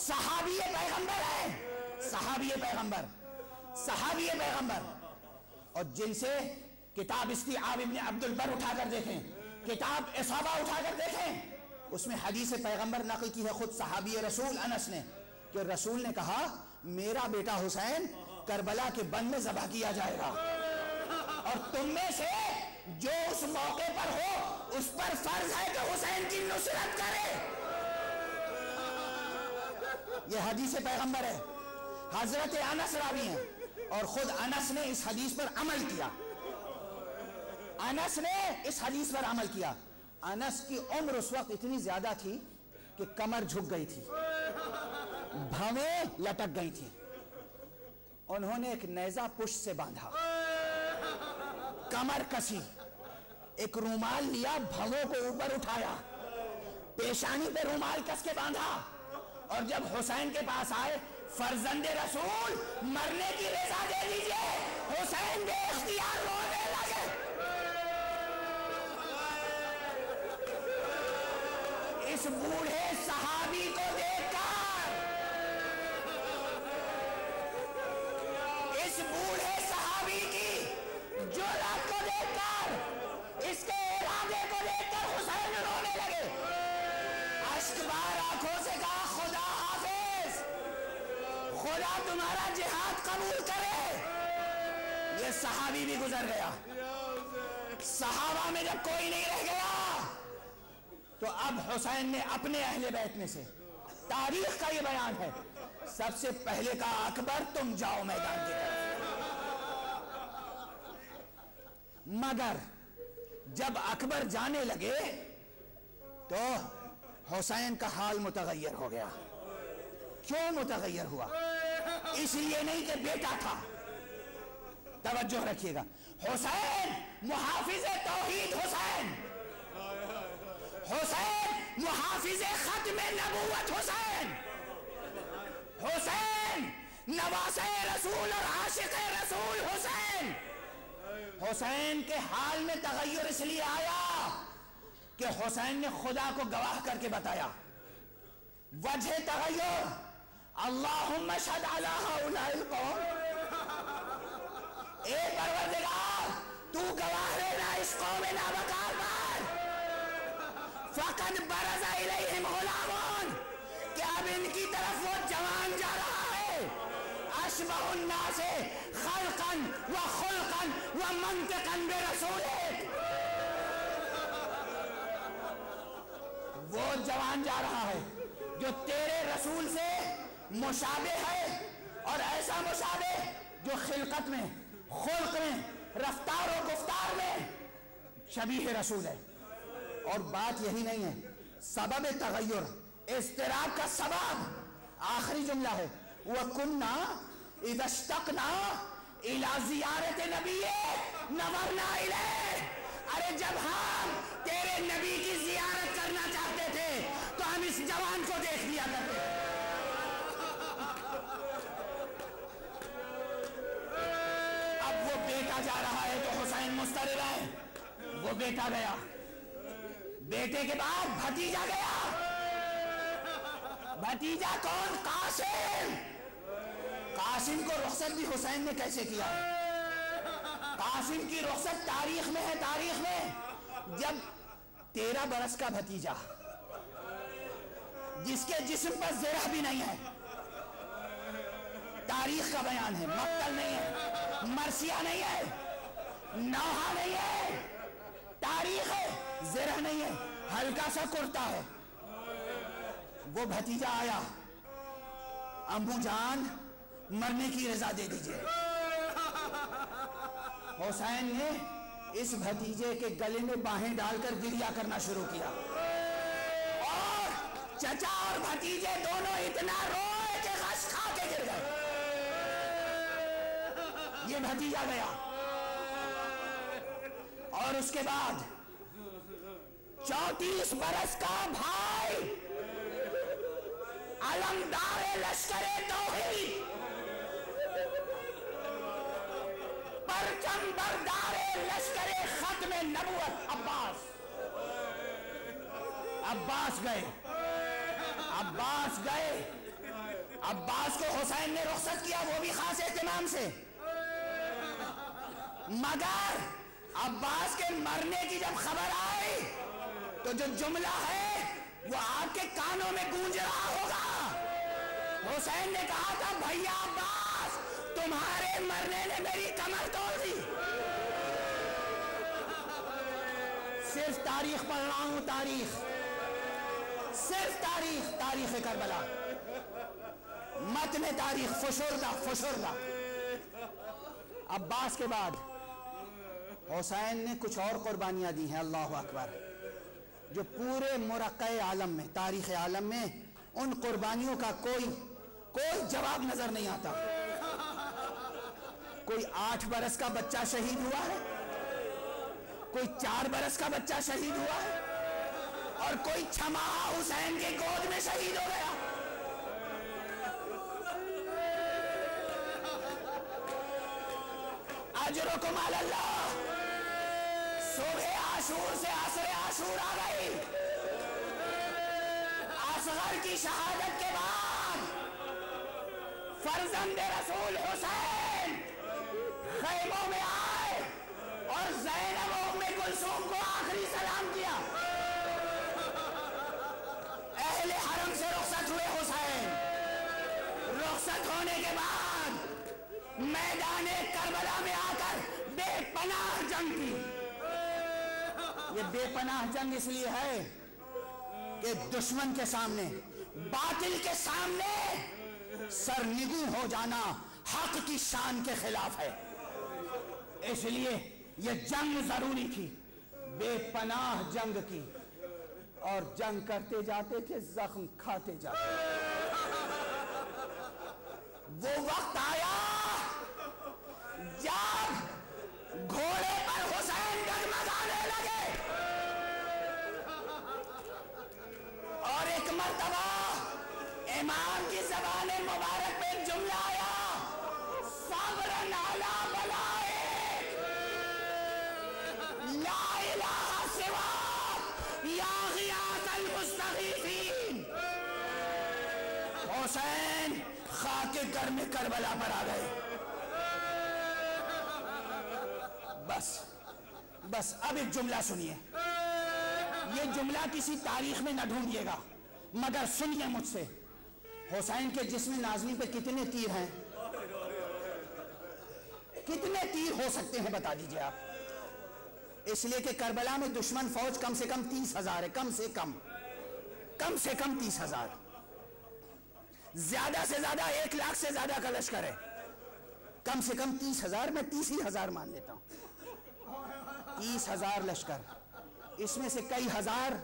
सहाबी पैगंबर है सहाबी पैगंबर सहाबी पैगंबर। और जिनसे किताब इसकी आबिब ने अब्दुल बर उठाकर देखें, किताब इसाबा उठाकर देखें, उसमें हदीस पैगंबर नकल की है खुद सहाबी रसूल अनस ने, कि रसूल ने कहा, मेरा बेटा हुसैन करबला के बन में जबा किया जाएगा। और तुम में से जो उस मौके पर हो, उस पर फ़र्ज़ है कि हुसैन की नुसरत करे। यह हदीस पैगंबर है। हज़रत अनस रावी हैं। और खुद अनस ने इस हदीस पर अमल किया। अनस ने इस हदीस पर अमल किया। अनस की उम्र उस वक्त इतनी ज़्यादा थी कि कमर झुक गई थी। भवें लटक गई थी। उन्होंने एक नैजा पुष्ट से बांधा। कमर कसी। एक रूमाल लिया, भवों को ऊपर उठाया। पेशानी पे रूमाल कस के बांधा। और जब हुसैन के पास आए फर्जंद रसूल, मरने की रजा दे दीजिए। हुसैन बेख्तियार रोने लगे। इस बूढ़े सहाबी को देखकर सहाबी भी गुजर गया। सहाबा में जब कोई नहीं रह गया तो अब हुसैन ने अपने अहले बैठने से तारीख का ये बयान है। सबसे पहले का अकबर, तुम जाओ मैदान की तरफ़। मगर जब अकबर जाने लगे तो हुसैन का हाल मुतगैर हो गया। क्यों मुतगैर हुआ? इसलिए नहीं कि बेटा था। तवज्जो रखिएगा। हुसैन, मुहाफिज तौहीद, हुसैन। हुसैन, मुहाफिज खत्म नबूवत, हुसैन। हुसैन, नवास रसूल और आशिक रसूल, हुसैन। हुसैन के हाल में तगैर इसलिए आया कि हुसैन ने खुदा को गवाह करके बताया। वजह तगैर अल्लाह शद कौम। तू गवाह रहना इस कौम नाबकार पर? फकत बरजा इलैहिम गुलामुन कि अब इनकी तरफ़ वो जवान जा रहा है? अशबहुन्ना से खलकन व खुलकन व बेरसूल वो जवान जा रहा है जो तेरे रसूल से मुशाबे है और ऐसा मुशाबे जो खिलकत में खुल्क में रफ्तार और गुफ्तार में। शबीह रसूल है। और बात यही नहीं है, सबब तगैर इस्तेराब का सबब, आखिरी जुमला है। वह कुन्ना इदश्तकना इला जियारत नबी, नवरना इले अरे जब हम तेरे नबी की जियारत करना चाहते थे तो हम इस जवान को देख। बेटा जा रहा है तो हुसैन मुस्तरिद है। वो बेटा गया। बेटे के बाद भतीजा गया। भतीजा कौन? कासिम। कासिम को रुखसत भी हुसैन ने कैसे किया? कासिम की रुखसत तारीख में है, तारीख में। जब तेरह बरस का भतीजा, जिसके जिस्म पर जरा भी नहीं है तारीख का बयान है। मक्तल नहीं है, मरसिया नहीं है, नौहा नहीं है, तारीख है जरा नहीं है, हल्का सा कुर्ता है। वो भतीजा आया। अम्बू जान, मरने की रजा दे दीजिए। हुसैन ने इस भतीजे के गले में बाहें डालकर गिरिया करना शुरू किया। और चचा और भतीजे दोनों इतना रोए ये भतीजा गया। और उसके बाद चौतीस बरस का भाई अलमदार लश्कर तौहीद परचम बरदार लश्कर खत्म नबुवत अब्बास। अब्बास गए। अब्बास गए। अब्बास को हुसैन ने रुखसत किया, वो भी खास एहतमाम से। मगर अब्बास के मरने की जब खबर आई तो जो जुमला है, वो आपके कानों में गूंज रहा होगा। हुसैन ने कहा था, भैया अब्बास, तुम्हारे मरने ने मेरी कमर तोड़ दी। सिर्फ़ तारीख पढ़ रहा हूँ, तारीख। सिर्फ़ तारीख तारीख करबला। मत में तारीख, फुशुरदा फुशुरदा। अब्बास के बाद हुसैन ने कुछ और कुर्बानियाँ दी हैं, अल्लाह अकबर। जो पूरे मुरक़ आलम में, तारीख़ आलम में, उन कुर्बानियों का कोई कोई जवाब नज़र नहीं आता। कोई आठ बरस का बच्चा शहीद हुआ है? कोई चार बरस का बच्चा शहीद हुआ है? और कोई क्षमा हुसैन के गोद में शहीद हो गया? अजरकुम अल्लाह सुबह आशूर से असर आशूर आ गई। असगर की शहादत के बाद फर्जंद रसूल हुसैन खैमों में आए और जैनब में कुलसूम को आखिरी सलाम किया। अहले हरम से रुखसत हुए हुसैन। रुखसत होने के बाद मैदान करबला में आकर बेपनाह जंग की। ये बेपनाह जंग इसलिए है कि दुश्मन के सामने, बातिल के सामने सरनिगू हो जाना हक की शान के खिलाफ है। इसलिए ये जंग ज़रूरी थी, बेपनाह जंग की। और जंग करते जाते थे, जख्म खाते जाते वो वक्त आया जब घोड़े पर हुसैन डगमगाने लगे। और एक मर्तबा इमाम की जबान मुबारक पे जुमला आया। सब्र नाला बलाए ला इलाहा सिवा। या गियातल मुस्तगीफीन हुसैन खाके कर में करबला पर आ गए। बस बस, अब एक जुमला सुनिए। ये जुमला किसी तारीख में न ढूंढिएगा, मगर सुनिए मुझसे। हुसैन के जिसमें नाजमी पे कितने तीर हैं? कितने तीर हो सकते हैं, बता दीजिए आप। इसलिए कि करबला में दुश्मन फौज कम से कम तीस हज़ार है, कम से कम कम से कम तीस हज़ार। ज़्यादा से ज़्यादा एक लाख से ज़्यादा का लश्कर है कम से कम तीस हज़ार, मैं तीस ही हज़ार मान लेता हूँ। तीस हज़ार लश्कर। इसमें से कई हज़ार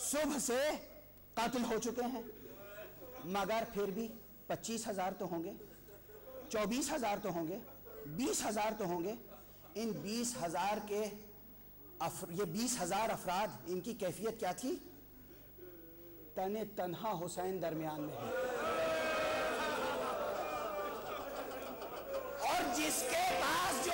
सुबह से कातिल हो चुके हैं। मगर फिर भी पच्चीस हज़ार तो होंगे, चौबीस हज़ार तो होंगे, बीस हज़ार तो होंगे। इन बीस हज़ार के ये बीस हज़ार अफराद, इनकी कैफियत क्या थी? तने तनहा हुसैन दरमियान में है। और जिसके पास जो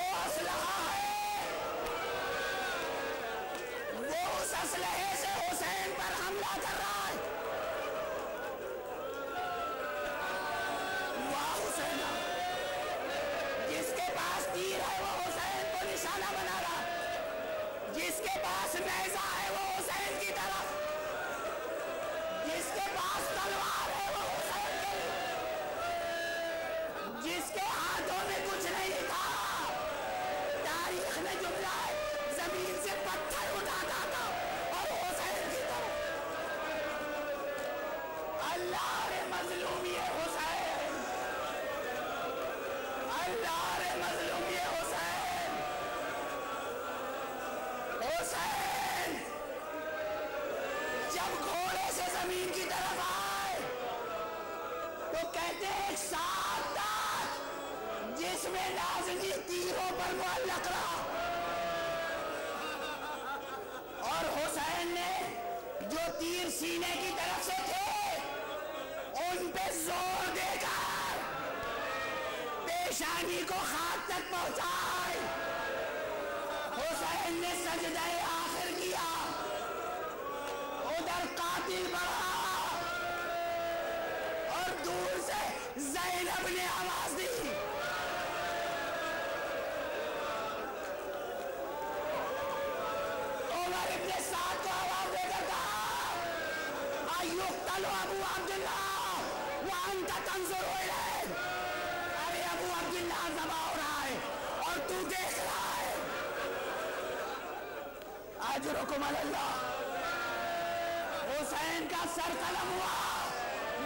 हुसैन का सर कलम हुआ।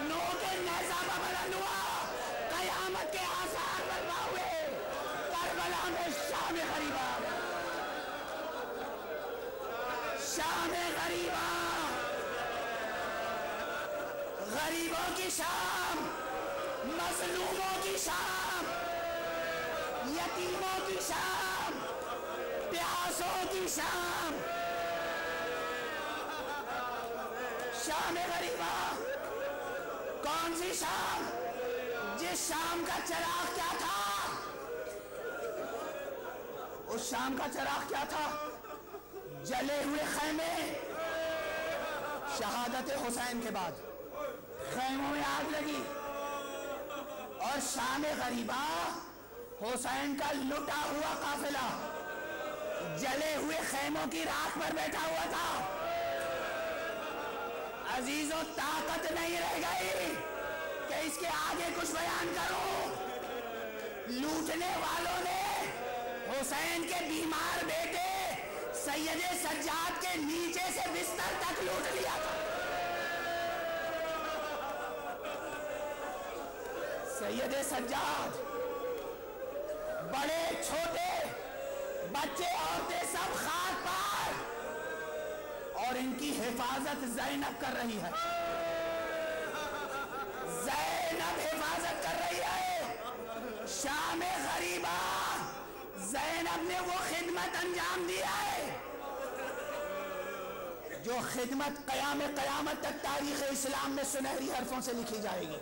नो के नैजा बबलन हुआ। कयामत के आसार बर्पा हुए करबला में शाम गरीबा। शाम गरीबा। गरीबों की शाम, मजलूमों की शाम, यतीमों की शाम, प्यासों की शाम शाम है गरीबा कौन सी शाम? जिस शाम का चराग क्या था? उस शाम का चराग क्या था? जले हुए खैमे। शहादत हुसैन के बाद खैमों में आग लगी। और शाम गरीबा हुसैन का लुटा हुआ काफिला जले हुए खैमों की राख पर बैठा हुआ था। अजीजों, ताकत नहीं रह गई कि इसके आगे कुछ बयान करूँ। लूटने वालों ने हुसैन के बीमार बेटे सैयद सज्जाद के नीचे से बिस्तर तक लूट लिया था। सैयद सज्जाद, बड़े, छोटे, बच्चे, औरतें सब खाक पर और इनकी हिफाजत जैनब कर रही है। जैनब हिफाजत कर रही है। शाम गरीबा जैनब ने वो खिदमत अंजाम दिया है, जो खिदमत कयाम कयामत तक तारीख इस्लाम में सुनहरी हरफों से लिखी जाएगी।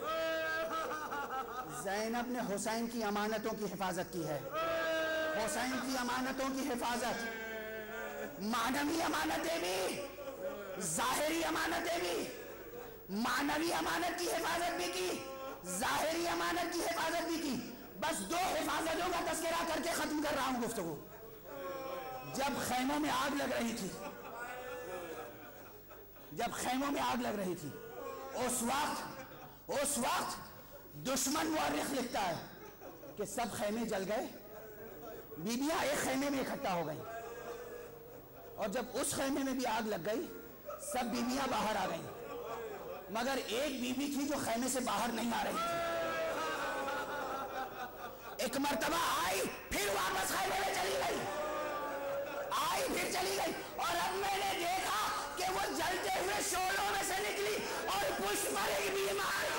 जैनब ने हुसैन की अमानतों की हिफाजत की है। हुसैन की अमानतों की हिफाजत मानवी अमानतें भी जाहिरी अमानतें भी। मानवी अमानत की हिफाजत भी की, जाहिरी अमानत की हिफाजत भी की। बस दो हिफाजतों का तस्करा करके खत्म कर रहा हूँ गुफ्तगु। जब खैमों में आग लग रही थी, जब खैमों में आग लग रही थी, उस वक्त उस वक्त दुश्मन मुआरिख लिखता है कि सब खैमे जल गए, बीबियाँ एक खैमे में इकट्ठा हो गई। और जब उस खैमे में भी आग लग गई सब बीबियाँ बाहर आ गई। मगर एक बीबी थी जो खैमे से बाहर नहीं आ रही थी। एक मरतबा आई, फिर वापस खैमे में चली गई। आई, फिर चली गई। और अब मैंने देखा कि वो जलते हुए शोलों में से निकली और पुष्प बीमार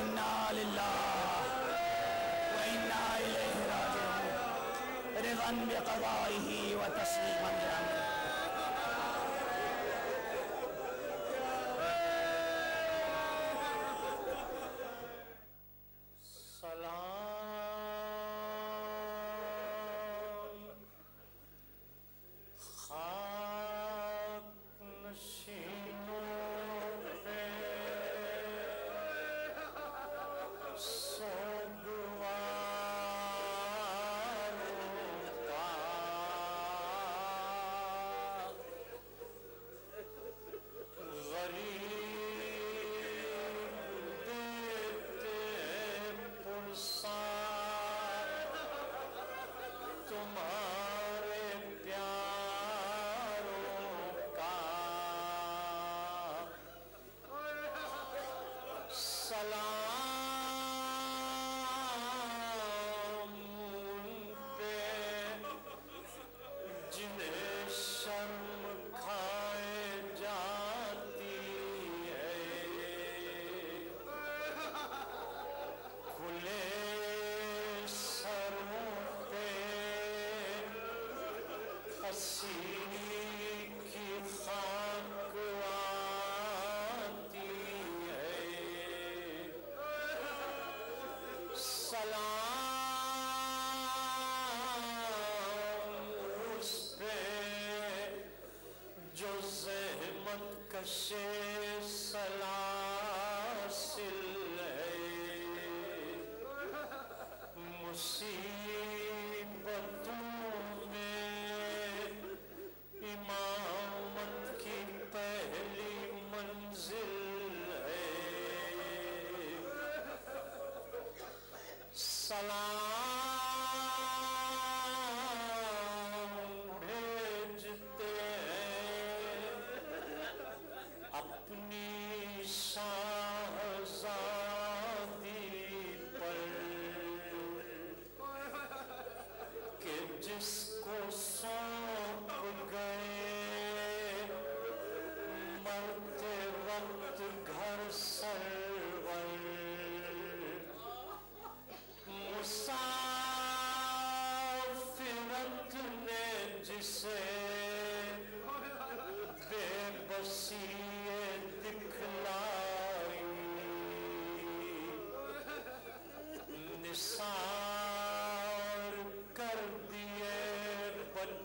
इन्ना लिल्लाह व इन्ना इलैहि राजिऊन रिज़न बिक़ज़ाइही व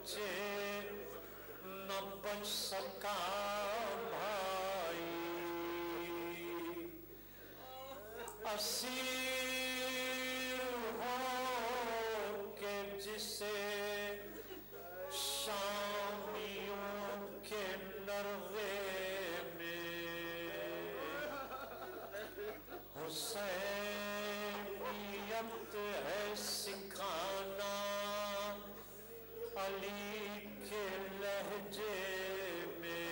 बचे न बच भाई असीर हो के जिसे बोली लहजे में।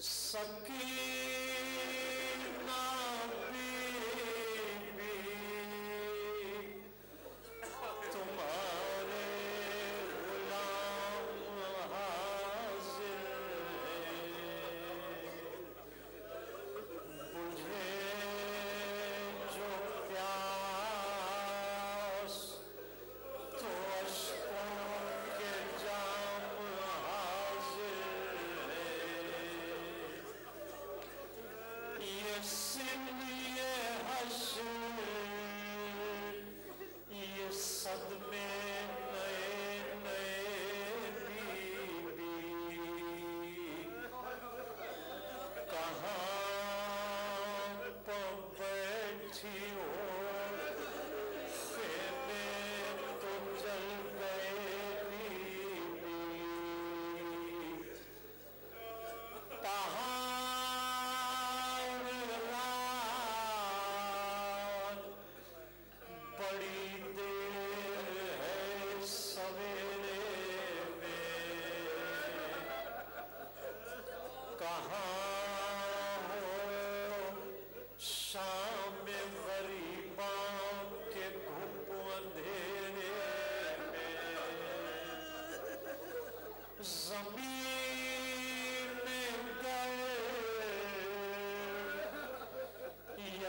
सकी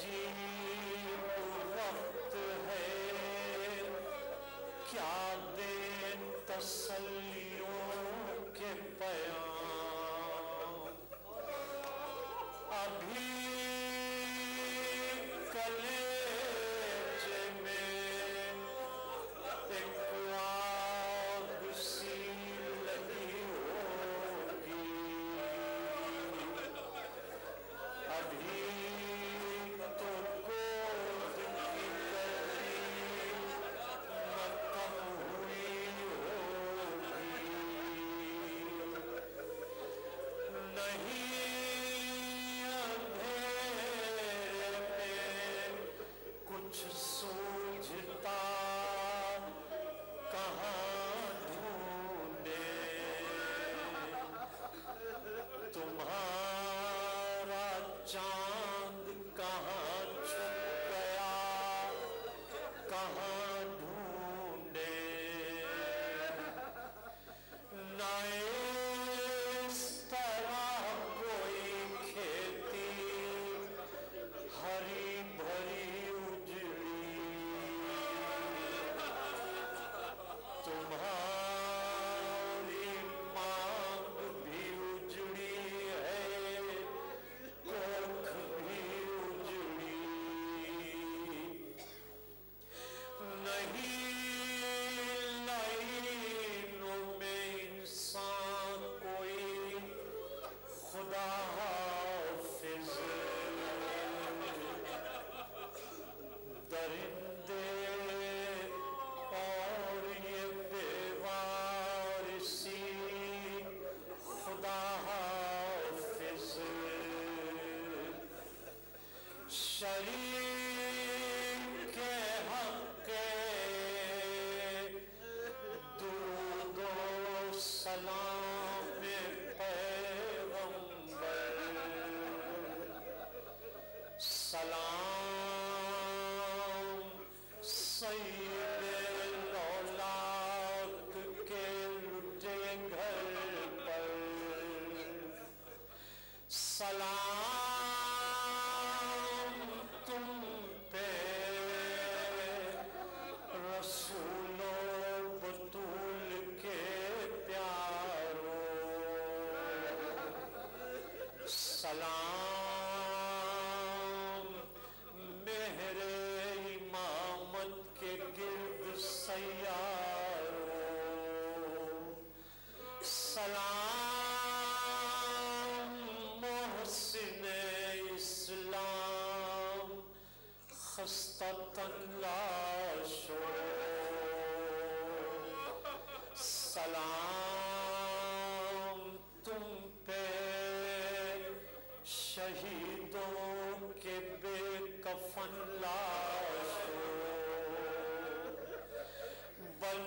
Jesus. शरीर